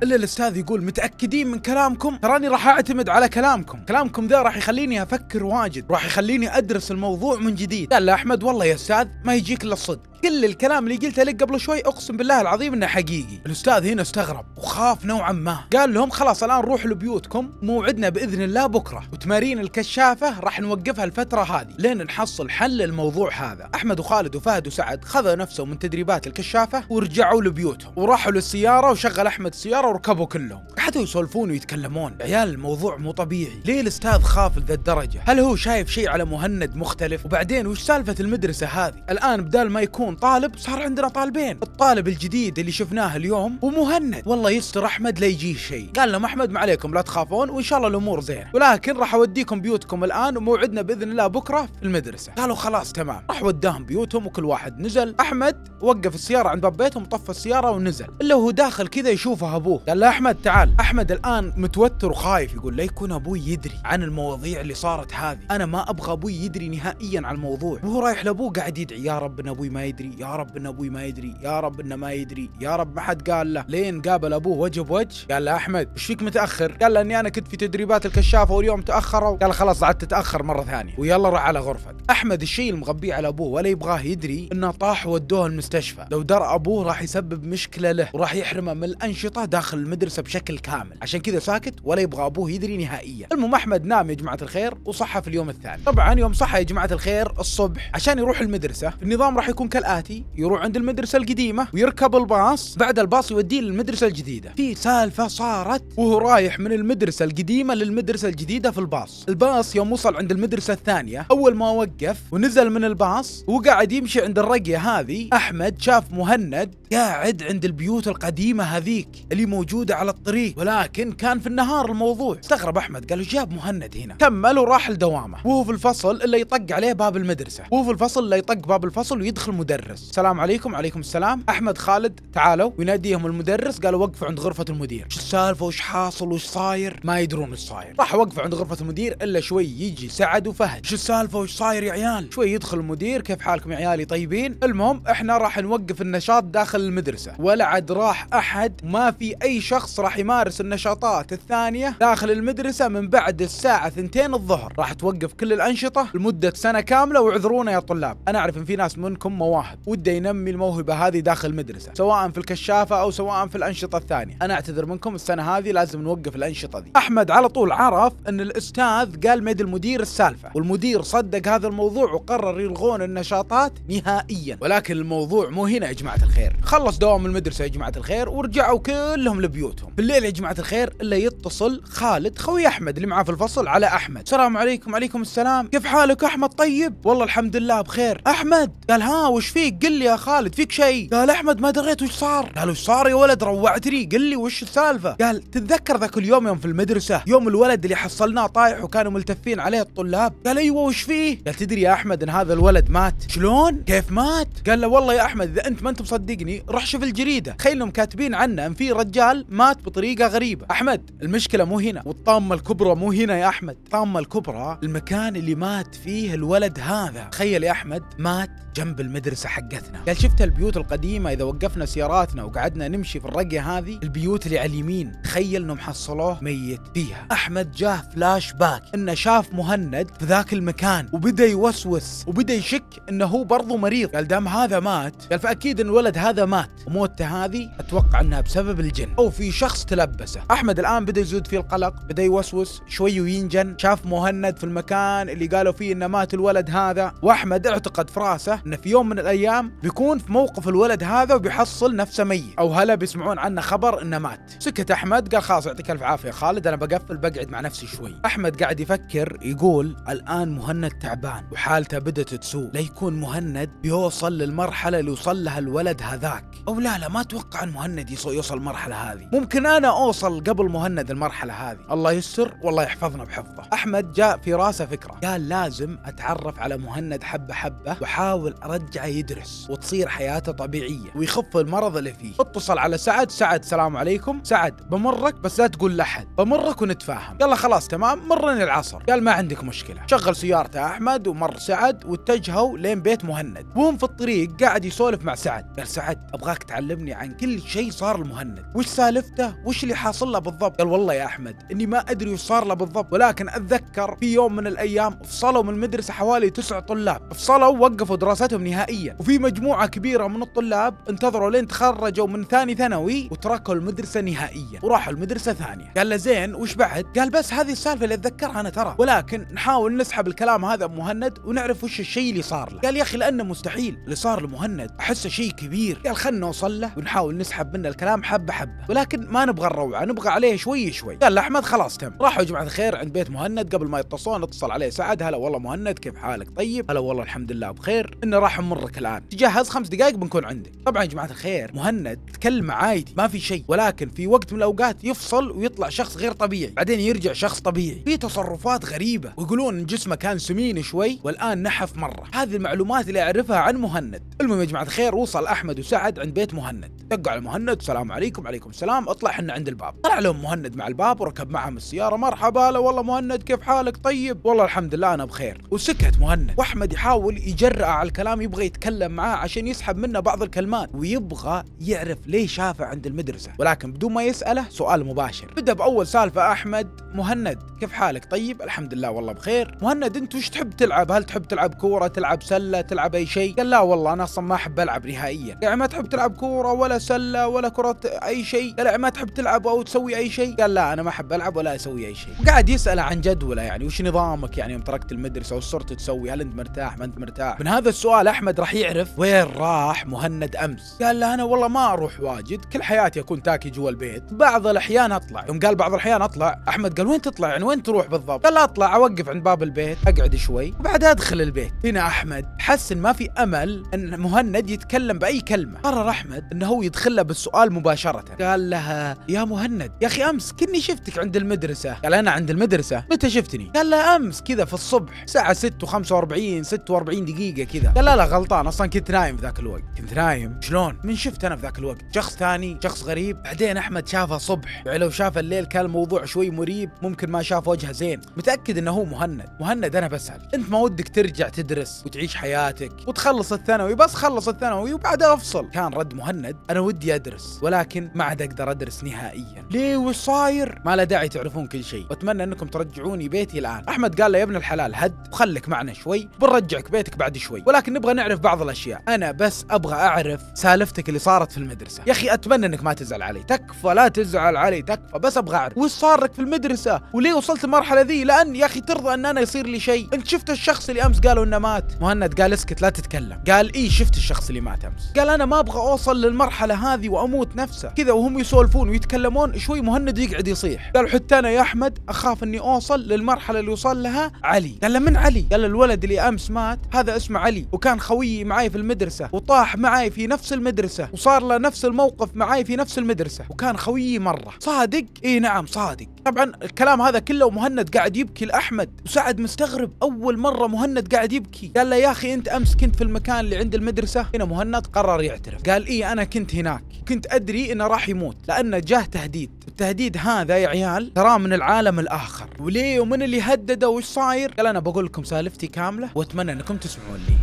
إلا الأستاذ يقول متأكدين من كلامكم؟ تراني راح أعتمد على كلامكم. كلامكم ذا راح يخليني أفكر واجد. راح يخليني أدرس الموضوع من جديد. قال له أحمد والله يا أستاذ ما يجيك إلا الصدق. كل الكلام اللي قلته لك قبل شوي أقسم بالله العظيم إنه حقيقي. الأستاذ هنا استغرب وخاف نوعا ما. قال لهم خلاص الآن روحوا لبيوتكم موعدنا بإذن الله بكرة. وتمارين الكشافة راح نوقفها الفترة هذه لين نحصل حل للموضوع هذا. أحمد وخالد وفهد وسعد خذوا نفسهم من تدريبات الكشافة ورجعوا لبيوتهم. وراحوا للسيارة وشغل أحمد السيارة وركبوا كلهم. قعدوا يسولفون ويتكلمون. عيال الموضوع مو طبيعي. ليه الأستاذ خاف لذا الدرجة؟ هل هو شايف شيء على مهند مختلف؟ وبعدين وش سالفة المدرسة هذه؟ الآن بدال ما يكون طالب صار عندنا طالبين. الطالب الجديد اللي شفناه اليوم ومهند والله يستر أحمد لا يجيه شيء. قال لهم أحمد ما عليكم لا تخافون وإن شاء الله الأمور زينة. ولكن راح أوديكم بيوتكم الآن وموعدنا بإذن الله بكرة في المدرسة. قالوا خلاص تمام. راح وداهم بيوتهم وكل واحد نزل. أحمد وقف السيارة عند باب بيتهم طفى السيارة ونزل. الا وهو داخل كذا يشوفه ابوه قال له أحمد تعال. أحمد الآن متوتر وخايف يقول لا يكون أبوي يدري عن المواضيع اللي صارت هذه. أنا ما أبغى أبوي يدري نهائيا عن الموضوع. وهو رايح لأبوه قاعد يدعي يا رب إن أبوي ما يدري يا رب إن أبوي ما يدري يا رب إنه ما يدري يا رب ما حد قال له. لين قابل أبوه وجه بوجه قال له أحمد إيش فيك متأخر؟ قال له إني أنا كنت في تدريبات الكشافة واليوم تأخروا. قال خلاص عاد تتأخر مرة ثانية. ويلا روح على غرفتك أحمد الشيء المغبيه على أبوه ولا يبغاه يدري إنه طاح ودوه المستشفى. لو درى أبوه راح يسبب مشكلة له وراح يحرمه من الأنشطة داخل المدرسة بشكل كامل. عشان كذا ساكت ولا يبغى أبوه يدري نهائيا. المهم أحمد نام يا جماعة الخير وصحى في اليوم الثاني. طبعا يوم صحى يا جماعة الخير الصبح. عشان يروح المدرسة النظام راح يكون كالآتي. يروح عند المدرسة القديمة ويركب الباص. بعد الباص يوديه للمدرسة الجديدة. في سالفة صارت وهو رايح من المدرسة القديمة للمدرسة الجديدة في الباص. الباص يوم وصل عند المدرسة الثانية أول ما وقف ونزل من الباص وقاعد يمشي عند الرقية هذه أحمد شاف مهند قاعد عند البيوت القديمة هذيك اللي موجوده على الطريق ولكن كان في النهار الموضوع. استغرب أحمد قال جاب مهند هنا. كمل وراح لدوامه. وهو في الفصل الا يطق عليه باب المدرسة. وهو في الفصل الا يطق باب الفصل ويدخل مدرس. السلام عليكم وعليكم السلام. أحمد خالد تعالوا. ويناديهم المدرس قالوا وقفوا عند غرفة المدير. إيش السالفة؟ وش حاصل؟ وش صاير؟ ما يدرون إيش صاير. راح وقفوا عند غرفة المدير إلا شوي يجي سعد وفهد. إيش السالفة؟ وش صاير يا عيال؟ شوي يدخل المدير كيف حالكم يا عيالي؟ طيبين؟ المهم إحنا راح نوقف النشاط داخل المدرسة. ولا عاد راح أحد ما في أي شخص راح يمارس النشاطات الثانية داخل المدرسة من بعد الساعة 2 الظهر. راح توقف كل الأنشطة لمدة سنة كاملة واعذرونا يا طلاب. أنا أعرف إن في ناس منكم مواهب. وده ينمي الموهبة هذه داخل المدرسة سواء في الكشافة أو سواء في الأنشطة الثانية. أنا أعتذر منكم السنة هذه لازم نوقف الأنشطة دي. أحمد على طول عرف إن الأستاذ قال ميد المدير السالفة والمدير صدق هذا الموضوع وقرر يلغون النشاطات نهائيا. ولكن الموضوع مو هنا يا جماعة الخير. خلص دوام المدرسة يا جماعة الخير ورجعوا كلهم كلهم لبيوتهم. بالليل يا جماعة الخير إلا يتصل خالد خوي أحمد اللي معاه في الفصل على أحمد. السلام عليكم عليكم السلام. كيف حالك أحمد؟ طيب. والله الحمد لله بخير. أحمد! قال ها وش فيك؟ قل لي يا خالد فيك شيء؟ قال أحمد ما دريت وش صار. قال وش صار يا ولد؟ روعتني. قل لي وش السالفة؟ قال تتذكر ذاك اليوم يوم في المدرسة يوم الولد اللي حصلناه طايح وكانوا ملتفين عليه الطلاب. قال أيوه وش فيه؟ قال تدري يا أحمد إن هذا الولد مات؟ شلون؟ كيف مات؟ قال له والله يا أحمد إذا أنت ما أنت مصدقني روح شوف الجريدة. تخيل إنهم كاتبين عنه إن في رجال مات بطريقة غريبة. أحمد المشكلة مو هنا. والطامة الكبرى مو هنا يا أحمد. الطامة الكبرى المكان اللي مات فيه الولد هذا. تخيل يا أحمد مات جنب المدرسة حقتنا. قال شفت البيوت القديمة إذا وقفنا سياراتنا وقعدنا نمشي في الرقية هذه؟ البيوت اللي على اليمين. تخيل إنهم حصلوه ميت فيها. أحمد جاه فلاش باك إنه شاف مهند في ذاك المكان وبدأ يوسوس وبدأ يشك إنه هو برضه مريض. قال دام هذا مات قال فأكيد إن الولد هذا مات. وموته هذه أتوقع إنها بسبب الجن. أو في شخص تلبسه. أحمد الآن بدأ يزود فيه القلق بدأ يوسوس شوي وينجن شاف مهند في المكان اللي قالوا فيه إنه مات الولد هذا وأحمد اعتقد في رأسه إنه في يوم من الأيام بيكون في موقف الولد هذا وبيحصل نفسه ميت. أو هلا بيسمعون عنه خبر إنه مات. سكت أحمد قال خلاص يعطيك ألف عافية خالد أنا بقفل بقعد مع نفسي شوي. أحمد قاعد يفكر يقول الآن مهند تعبان وحالته بدت تسوء. لا يكون مهند بيوصل للمرحلة اللي وصل لها الولد هذاك. أو لا لا ما أتوقع إن مهند يوصل المرحله هذه. ممكن أنا أوصل قبل مهند المرحلة هذه. الله يستر والله يحفظنا بحفظه. أحمد جاء في راسه فكرة. قال لازم أتعرف على مهند حبة حبة وأحاول أرجعه يدرس وتصير حياته طبيعية ويخف المرض اللي فيه. اتصل على سعد. سعد سلام عليكم. سعد بمرك بس لا تقول لحد بمرك ونتفاهم. يلا خلاص تمام. مرني العصر. قال ما عندك مشكلة. شغل سيارته أحمد ومر سعد واتجهوا لين بيت مهند. وهم في الطريق قاعد يسولف مع سعد. قال سعد أبغاك تعلمني عن كل شيء صار لمهند. وش سالفته وش اللي حاصل له بالضبط؟ قال والله يا أحمد إني ما أدري وش صار له بالضبط ولكن أتذكر في يوم من الأيام فصلوا من المدرسة حوالي تسع طلاب فصلوا وقفوا دراستهم نهائيا وفي مجموعة كبيرة من الطلاب انتظروا لين تخرجوا من ثاني ثانوي وتركوا المدرسة نهائيا وراحوا المدرسة ثانية. قال له زين وش بعد؟ قال بس هذه السالفة اللي أتذكرها أنا ترى ولكن نحاول نسحب الكلام هذا بمهند ونعرف وش الشيء اللي صار له. قال يا أخي لأنه مستحيل اللي صار لمهند أحسه شيء كبير. قال خلنا نوصل له ونحاول نسحب منه الكلام حبة حبة. ولكن ما نبغى الروعة نبغى عليه شوي شوي. قال له أحمد خلاص تم. راحوا يا جماعة الخير عند بيت مهند قبل ما يتصلون اتصل عليه سعد. هلا والله مهند كيف حالك؟ طيب. هلا والله الحمد لله بخير. إنه راح نمرك الآن. تجهز خمس دقائق بنكون عندك طبعا يا جماعة الخير مهند تكلم عادي ما في شيء. ولكن في وقت من الأوقات يفصل ويطلع شخص غير طبيعي. بعدين يرجع شخص طبيعي. في تصرفات غريبة ويقولون إن جسمه كان سمين شوي والآن نحف مرة. هذه المعلومات اللي أعرفها عن مهند. المهم يا جماعة الخير وصل أحمد وسعد عند بيت مهند. دقوا على مهند. السلام عليكم عليكم السلام اطلع إحنا عند الباب. طلع لهم مهند مع الباب وركب معهم السيارة. مرحبا لا والله مهند كيف حالك؟ طيب. والله الحمد لله أنا بخير. وسكت مهند. وأحمد يحاول يجرأ على الكلام يبغى يتكلم معاه عشان يسحب منه بعض الكلمات ويبغى يعرف ليه شافه عند المدرسة. ولكن بدون ما يسأله سؤال مباشر. بدأ بأول سالفة أحمد مهند كيف حالك؟ طيب الحمد لله والله بخير. مهند أنت وش تحب تلعب؟ هل تحب تلعب كورة تلعب سلة تلعب أي شيء؟ قال لا والله أنا أصلا ما أحب ألعب نهائيا. يعني ما تحب تلعب كورة ولا سلة ولا كرة أي شيء. قال ما تحب تلعب أو تسوي أي شيء؟ قال لا أنا ما أحب ألعب ولا أسوي أي شيء. قاعد يساله عن جدوله يعني وش نظامك يعني يوم تركت المدرسة؟ وش صرت تسوي؟ هل أنت مرتاح؟ ما أنت مرتاح؟ من هذا السؤال أحمد راح يعرف وين راح مهند أمس. قال له أنا والله ما أروح واجد كل حياتي أكون تاكي جوا البيت. بعض الأحيان أطلع. يوم قال بعض الأحيان أطلع أحمد قال وين تطلع؟ يعني وين تروح بالضبط؟ قال أطلع أوقف عند باب البيت أقعد شوي وبعدها أدخل البيت. هنا أحمد حس ان ما في أمل إن مهند يتكلم بأي كلمة. قرر أحمد إنه هو يدخل له بالسؤال مباشرة. قال لها يا مهند يا أخي أمس كني شفتك عند المدرسة. قال أنا عند المدرسة. متى شفتني? قال له أمس كذا في الصبح الساعة 6 و45 46 دقيقة كذا. قال لا لا غلطان أصلا كنت نايم في ذاك الوقت. كنت نايم؟ شلون؟ من شفت أنا في ذاك الوقت؟ شخص ثاني؟ شخص غريب؟ بعدين أحمد شافه صبح. يعني لو شاف الليل كان الموضوع شوي مريب ممكن ما شاف وجهه زين. متأكد إنه هو مهند. مهند أنا بسأل. أنت ما ودك ترجع تدرس وتعيش حياتك وتخلص الثانوي؟ بس خلص الثانوي وبعدها أفصل. كان رد مهند أنا ودي أدرس ولكن ما عاد أقدر أدرس نهائيا. ليه وش صاير ما له داعي تعرفون كل شيء. واتمنى أنكم ترجعوني بيتي الآن. أحمد قال له يا ابن الحلال هد وخلك معنا شوي بنرجعك بيتك بعد شوي. ولكن نبغى نعرف بعض الأشياء. أنا بس أبغى أعرف سالفتك اللي صارت في المدرسة. يا أخي أتمنى أنك ما تزعل علي. تكفى لا تزعل علي تكفى بس أبغى أعرف وش صار لك في المدرسة؟ وليه وصلت المرحله ذي؟ لأن يا أخي ترضى أن أنا يصير لي شيء. انت شفت الشخص اللي أمس قالوا إنه مات. مهند قال اسكت لا تتكلم. قال إي شفت الشخص اللي مات أمس. قال أنا ما أبغى أوصل للمرحلة هذه وأموت نفسه. كذا وهم يسولفون ويتكلمون شوي مهند يقعد يصيح. قال حتى أنا يا أحمد أخاف إني أوصل للمرحلة اللي وصل لها علي. قال له من علي؟ قال الولد اللي أمس مات هذا اسمه علي وكان خويي معي في المدرسة وطاح معي في نفس المدرسة وصار له نفس الموقف معي في نفس المدرسة وكان خويي مرة. صادق؟ إي نعم صادق. طبعا الكلام هذا كله ومهند قاعد يبكي لأحمد وسعد مستغرب أول مرة مهند قاعد يبكي. قال له يا أخي أنت أمس كنت في المكان اللي عند المدرسة؟ هنا مهند قرر يعترف. قال إي أنا كنت هناك كنت أدري إنه راح يموت لأنه جاه تهديد. التهديد هذا يا عيال تراه من العالم الآخر. وليه ومن اللي هدده؟ وش صاير؟ قال أنا بقول لكم سالفتي كاملة وأتمنى أنكم تسمعون لي.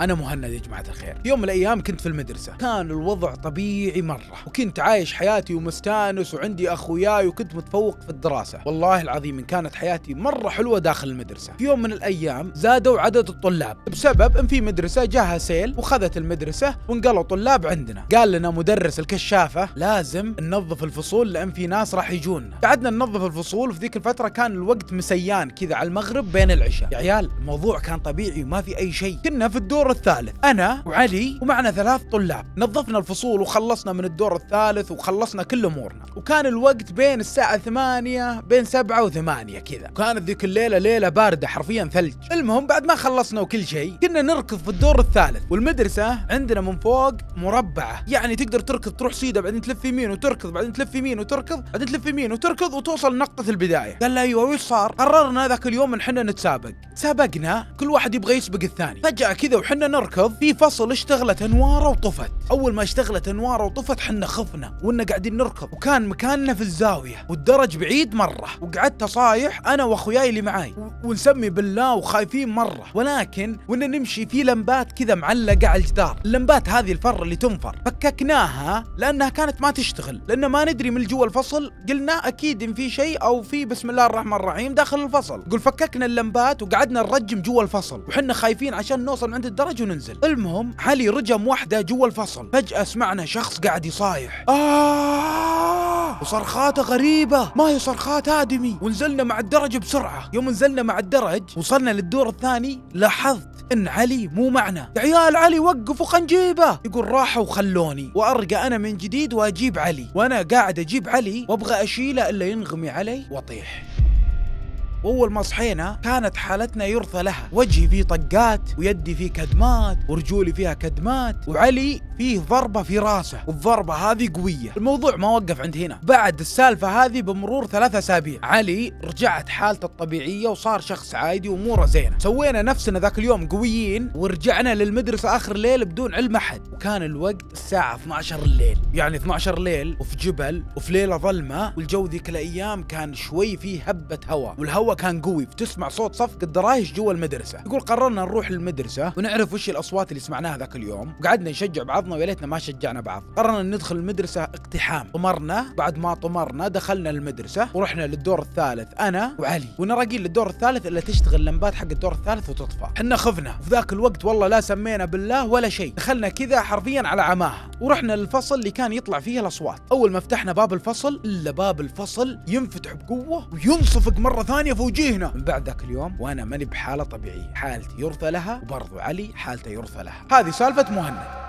أنا مهند يا جماعة الخير. يوم من الأيام كنت في المدرسة. كان الوضع طبيعي مرة. وكنت عايش حياتي ومستانس وعندي أخوياي وكنت متفوق في الدراسة. والله العظيم إن كانت حياتي مرة حلوة داخل المدرسة. في يوم من الأيام زادوا عدد الطلاب. بسبب إن في مدرسة جاها سيل وخذت المدرسة وانقلوا طلاب عندنا. قال لنا مدرس الكشافة لازم ننظف الفصول لأن في ناس راح يجون. قعدنا ننظف الفصول. وفي ذيك الفترة كان الوقت مسيان كذا على المغرب بين العشاء. يا عيال الموضوع كان طبيعي وما في أي شيء. كنا في الدور الثالث. أنا وعلي ومعنا ثلاث طلاب. نظفنا الفصول وخلصنا من الدور الثالث وخلصنا كل أمورنا. وكان الوقت بين الساعة ثمانية بين سبعة وثمانية كذا. وكانت ذيك الليلة ليلة باردة حرفيا ثلج. المهم بعد ما خلصنا وكل شيء كنا نركض في الدور الثالث. والمدرسة عندنا من فوق مربعة. يعني تقدر تركض تروح سيدة بعدين تلف يمين وتركض بعدين تلف يمين وتركض بعدين تلف يمين وتركض وتوصل نقطة البداية. قال له أيوه وش صار؟ قررنا ذاك اليوم إن إحنا نتسابق. سابقنا كل واحد يبغى يسبق الثاني. فجأة كذا وحنا نركض في فصل اشتغلت انواره وطفت. أول ما اشتغلت انواره وطفت حنا خفنا ونا قاعدين نركض. وكان مكاننا في الزاوية والدرج بعيد مرة. وقعدت صايح أنا وأخوياي اللي معاي. ونسمي بالله وخايفين مرة. ولكن ونا نمشي في لمبات كذا معلقة على الجدار. اللمبات هذه الفر اللي تنفر. فككناها لأنها كانت ما تشتغل. لأن ما ندري من جوا الفصل قلنا أكيد إن في شيء أو في بسم الله الرحمن الرحيم داخل الفصل. قل فككنا اللمبات وقعدنا نرجم جوا الفصل. وحنا خايفين عشان نوصل عند الدرج وننزل المهم علي رجم واحدة جوا الفصل. فجأة سمعنا شخص قاعد يصايح. آه! وصرخاته غريبة. ما هي صرخات آدمي؟ ونزلنا مع الدرج بسرعة. يوم نزلنا مع الدرج وصلنا للدور الثاني لاحظت إن علي مو معنا. يا عيال علي وقفوا خلينا نجيبه. يقول راحوا وخلوني. وأرجع أنا من جديد وأجيب علي. وأنا قاعد أجيب علي وأبغى أشيله إلا ينغمي علي وأطيح. وأول ما صحينا كانت حالتنا يرثى لها. وجهي فيه طقات ويدي فيه كدمات ورجولي فيها كدمات وعلي فيه ضربة في راسه. والضربة هذه قوية. الموضوع ما وقف عند هنا. بعد السالفة هذه بمرور ثلاثة أسابيع علي رجعت حالته الطبيعية وصار شخص عادي وأموره زينة. سوينا نفسنا ذاك اليوم قويين ورجعنا للمدرسة آخر الليل بدون علم أحد. وكان الوقت الساعة 12 الليل. يعني 12 الليل وفي جبل وفي ليلة ظلمة والجو ذيك الأيام كان شوي فيه هبة هواء. والهواء كان قوي فتسمع صوت صفق الدرايش جوا المدرسة. يقول قررنا نروح للمدرسة ونعرف وش الأصوات اللي سمعناها ذاك اليوم. وقعدنا نشجع بعضنا ويا ليتنا ما شجعنا بعض. قررنا ندخل المدرسة اقتحام. طمرنا بعد ما طمرنا دخلنا المدرسة ورحنا للدور الثالث أنا وعلي. ونراقين للدور الثالث إلا تشتغل لمبات حق الدور الثالث وتطفى. حنا خفنا. وفي ذاك الوقت والله لا سمينا بالله ولا شيء. دخلنا كذا حرفيا على عماها. ورحنا للفصل اللي كان يطلع فيه الأصوات. أول ما فتحنا باب الفصل إلا باب الفصل ينفتح بقوة وينصفق مرة ثانية في وجيهنا من بعد ذاك اليوم وأنا ماني بحالة طبيعية. حالتي يرثى لها وبرضو علي حالته يرثى لها. هذه سالفة مهند.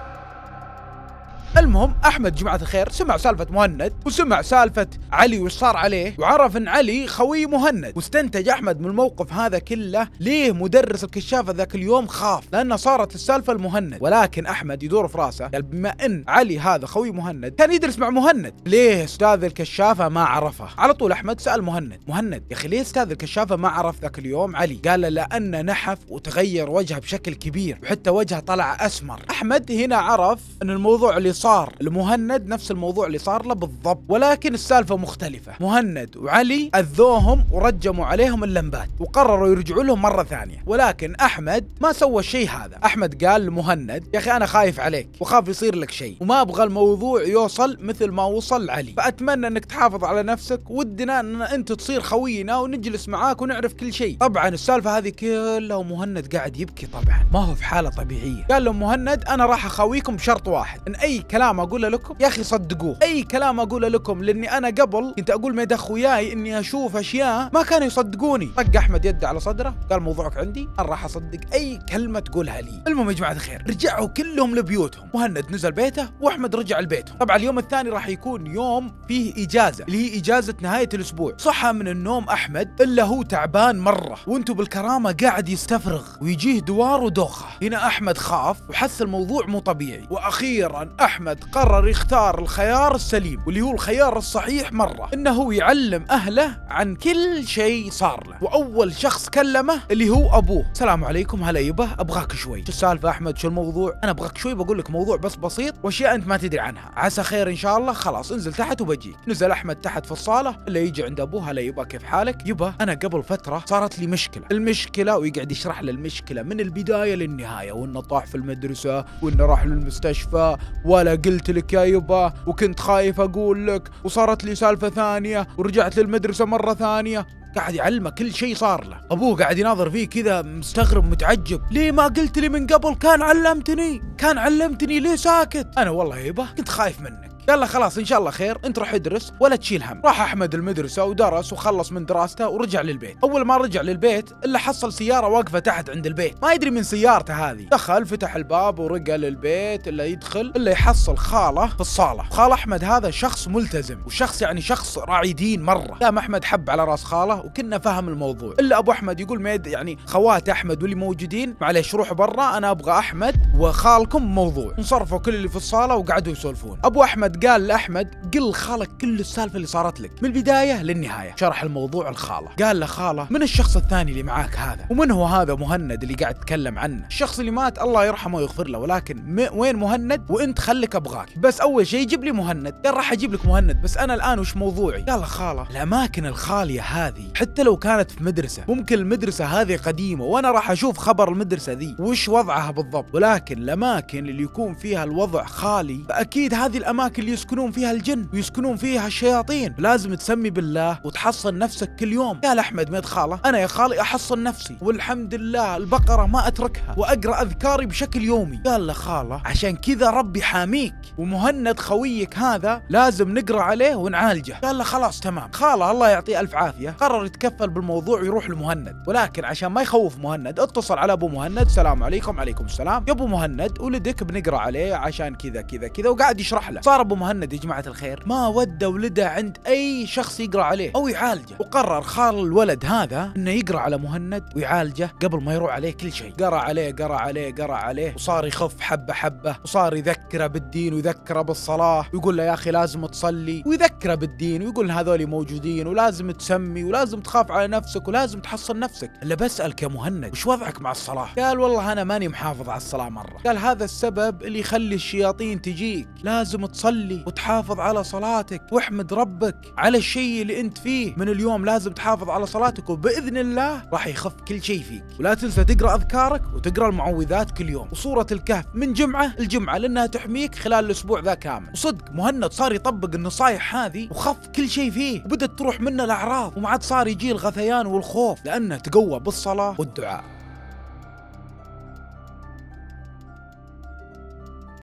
المهم أحمد جماعة الخير سمع سالفة مهند وسمع سالفة علي وش صار عليه وعرف إن علي خوي مهند. واستنتج أحمد من الموقف هذا كله ليه مدرس الكشافه ذاك اليوم خاف لأنه صارت السالفة المهند ولكن أحمد يدور في راسه قال بما إن علي هذا خوي مهند كان يدرس مع مهند. ليه أستاذ الكشافة ما عرفه؟ على طول أحمد سأل مهند. مهند يا أخي ليه أستاذ الكشافة ما عرف ذاك اليوم علي؟ قال له لأنه نحف وتغير وجهه بشكل كبير وحتى وجهه طلع أسمر. أحمد هنا عرف إن الموضوع اللي صار. لمهند نفس الموضوع اللي صار له بالضبط ولكن السالفة مختلفة. مهند وعلي أذوهم ورجموا عليهم اللمبات وقرروا يرجعوا لهم مرة ثانية. ولكن أحمد ما سوى الشيء هذا. أحمد قال لمهند يا أخي أنا خايف عليك وخاف يصير لك شيء وما أبغى الموضوع يوصل مثل ما وصل لعلي فأتمنى إنك تحافظ على نفسك ودنا إن أنت تصير خوينا ونجلس معاك ونعرف كل شيء. طبعا السالفة هذه كلها ومهند قاعد يبكي طبعا. ما هو في حالة طبيعية. قال له مهند أنا راح اخويكم بشرط واحد إن أي كلام أقوله لكم؟ يا أخي صدقوه. أي كلام أقوله لكم؟ لأني أنا قبل كنت أقول ميد اخوياي إني أشوف أشياء ما كانوا يصدقوني. طق أحمد يده على صدره قال موضوعك عندي أنا راح أصدق أي كلمة تقولها لي. المهم يا جماعة الخير رجعوا كلهم لبيوتهم. مهند نزل بيته وأحمد رجع لبيتهم. طبعا اليوم الثاني راح يكون يوم فيه إجازة اللي هي إجازة نهاية الأسبوع. صحى من النوم أحمد إلا هو تعبان مرة وأنتو بالكرامة قاعد يستفرغ ويجيه دوار ودوخة. هنا أحمد خاف وحس الموضوع مو طبيعي. وأخيرا أحمد قرر يختار الخيار السليم واللي هو الخيار الصحيح مرة. إنه يعلم أهله عن كل شيء صار له. وأول شخص كلمه اللي هو أبوه. السلام عليكم هلا يبا أبغاك شوي. شو السالفة أحمد؟ شو الموضوع؟ أنا أبغاك شوي بقول لك موضوع بس بسيط وأشياء أنت ما تدري عنها. عسى خير إن شاء الله. خلاص انزل تحت وبجيك. نزل أحمد تحت في الصالة الا يجي عند أبوه. هلا يبا كيف حالك؟ يبا أنا قبل فترة صارت لي مشكلة. المشكلة ويقعد يشرح له المشكلة من البداية للنهاية وإنه طاح في المدرسة وإنه راح للمستشفى ولا قلت لك يا يبا وكنت خايف أقول لك وصارت لي سالفة ثانية ورجعت للمدرسة مرة ثانية. قاعد يعلمه كل شيء صار له. أبوه قاعد يناظر فيه كذا مستغرب متعجب. ليه ما قلت لي من قبل كان علمتني؟ كان علمتني ليه ساكت؟ أنا والله يبا كنت خايف منك. قال له خلاص إن شاء الله خير أنت روح ادرس ولا تشيل هم. راح أحمد المدرسة ودرس وخلص من دراسته ورجع للبيت. أول ما رجع للبيت إلا حصل سيارة واقفة تحت عند البيت. ما يدري من سيارته هذه. دخل فتح الباب ورقى للبيت إلا يدخل إلا يحصل خالة في الصالة. خال أحمد هذا شخص ملتزم وشخص يعني شخص راعي دين مرة. قام أحمد حب على رأس خاله وكنا فهم الموضوع. إلا أبو أحمد يقول ميد يعني خوات أحمد واللي موجودين معليش روحوا برا أنا أبغى أحمد وخالكم موضوع. انصرفوا كل اللي في الصالة وقعدوا يسولفون. أبو أحمد قال لأحمد قل خالك كل السالفة اللي صارت لك من البداية للنهاية. شرح الموضوع الخاله قال له خاله من الشخص الثاني اللي معاك هذا؟ ومن هو هذا مهند اللي قاعد تتكلم عنه؟ الشخص اللي مات الله يرحمه ويغفر له ولكن. وين مهند؟ وإنت خليك أبغاك. بس أول شيء جيب لي مهند. قال راح أجيب لك مهند بس أنا الآن وش موضوعي؟ قال له خاله الأماكن الخالية هذه حتى لو كانت في مدرسة ممكن المدرسة هذه قديمة وأنا راح أشوف خبر المدرسة ذي وش وضعها بالضبط؟ ولكن الأماكن اللي يكون فيها الوضع خالي فأكيد هذه الأماكن اللي يسكنون فيها الجن ويسكنون فيها الشياطين. لازم تسمي بالله وتحصن نفسك كل يوم. قال احمد ميد خاله أنا يا خالي أحصن نفسي. والحمد لله البقرة ما أتركها وأقرأ أذكاري بشكل يومي. قال له خالة عشان كذا ربي حاميك. ومهند خويك هذا لازم نقرأ عليه ونعالجه. قال له خلاص تمام. خالة الله يعطيه ألف عافية. قرر يتكفل بالموضوع ويروح لمهند. ولكن عشان ما يخوف مهند اتصل على أبو مهند. السلام عليكم عليكم السلام. يا أبو مهند ولدك بنقرأ عليه عشان كذا كذا كذا وقاعد يشرح له. صار أبو مهند يا جماعة الخير. ما ودى ولده عند أي شخص يقرأ عليه أو يعالجه. وقرر خال الولد هذا إنه يقرأ على مهند ويعالجه قبل ما يروح عليه كل شيء. قرأ عليه قرأ عليه قرأ عليه. وصار يخف حبة حبة. وصار يذكره بالدين ويذكره بالصلاة. ويقول له يا أخي لازم تصلي. ويذكره بالدين. ويقول هذول موجودين. ولازم تسمي. ولازم تخاف على نفسك. ولازم تحصن نفسك. إلا بسالك يا مهند وش وضعك مع الصلاة؟ قال والله أنا ماني محافظ على الصلاة مرة. قال هذا السبب اللي يخلي الشياطين تجيك. لازم تصلي وتحافظ على صلاتك واحمد ربك على الشيء اللي انت فيه. من اليوم لازم تحافظ على صلاتك وبإذن الله راح يخف كل شيء فيك. ولا تنسى تقرأ أذكارك وتقرأ المعوذات كل يوم. وصورة الكهف من جمعة الجمعه لأنها تحميك خلال الأسبوع ذا كامل. وصدق مهند صار يطبق النصايح هذه وخف كل شيء فيه. وبدت تروح منه الأعراض وما عاد صار يجي الغثيان والخوف لأنه تقوى بالصلاة والدعاء.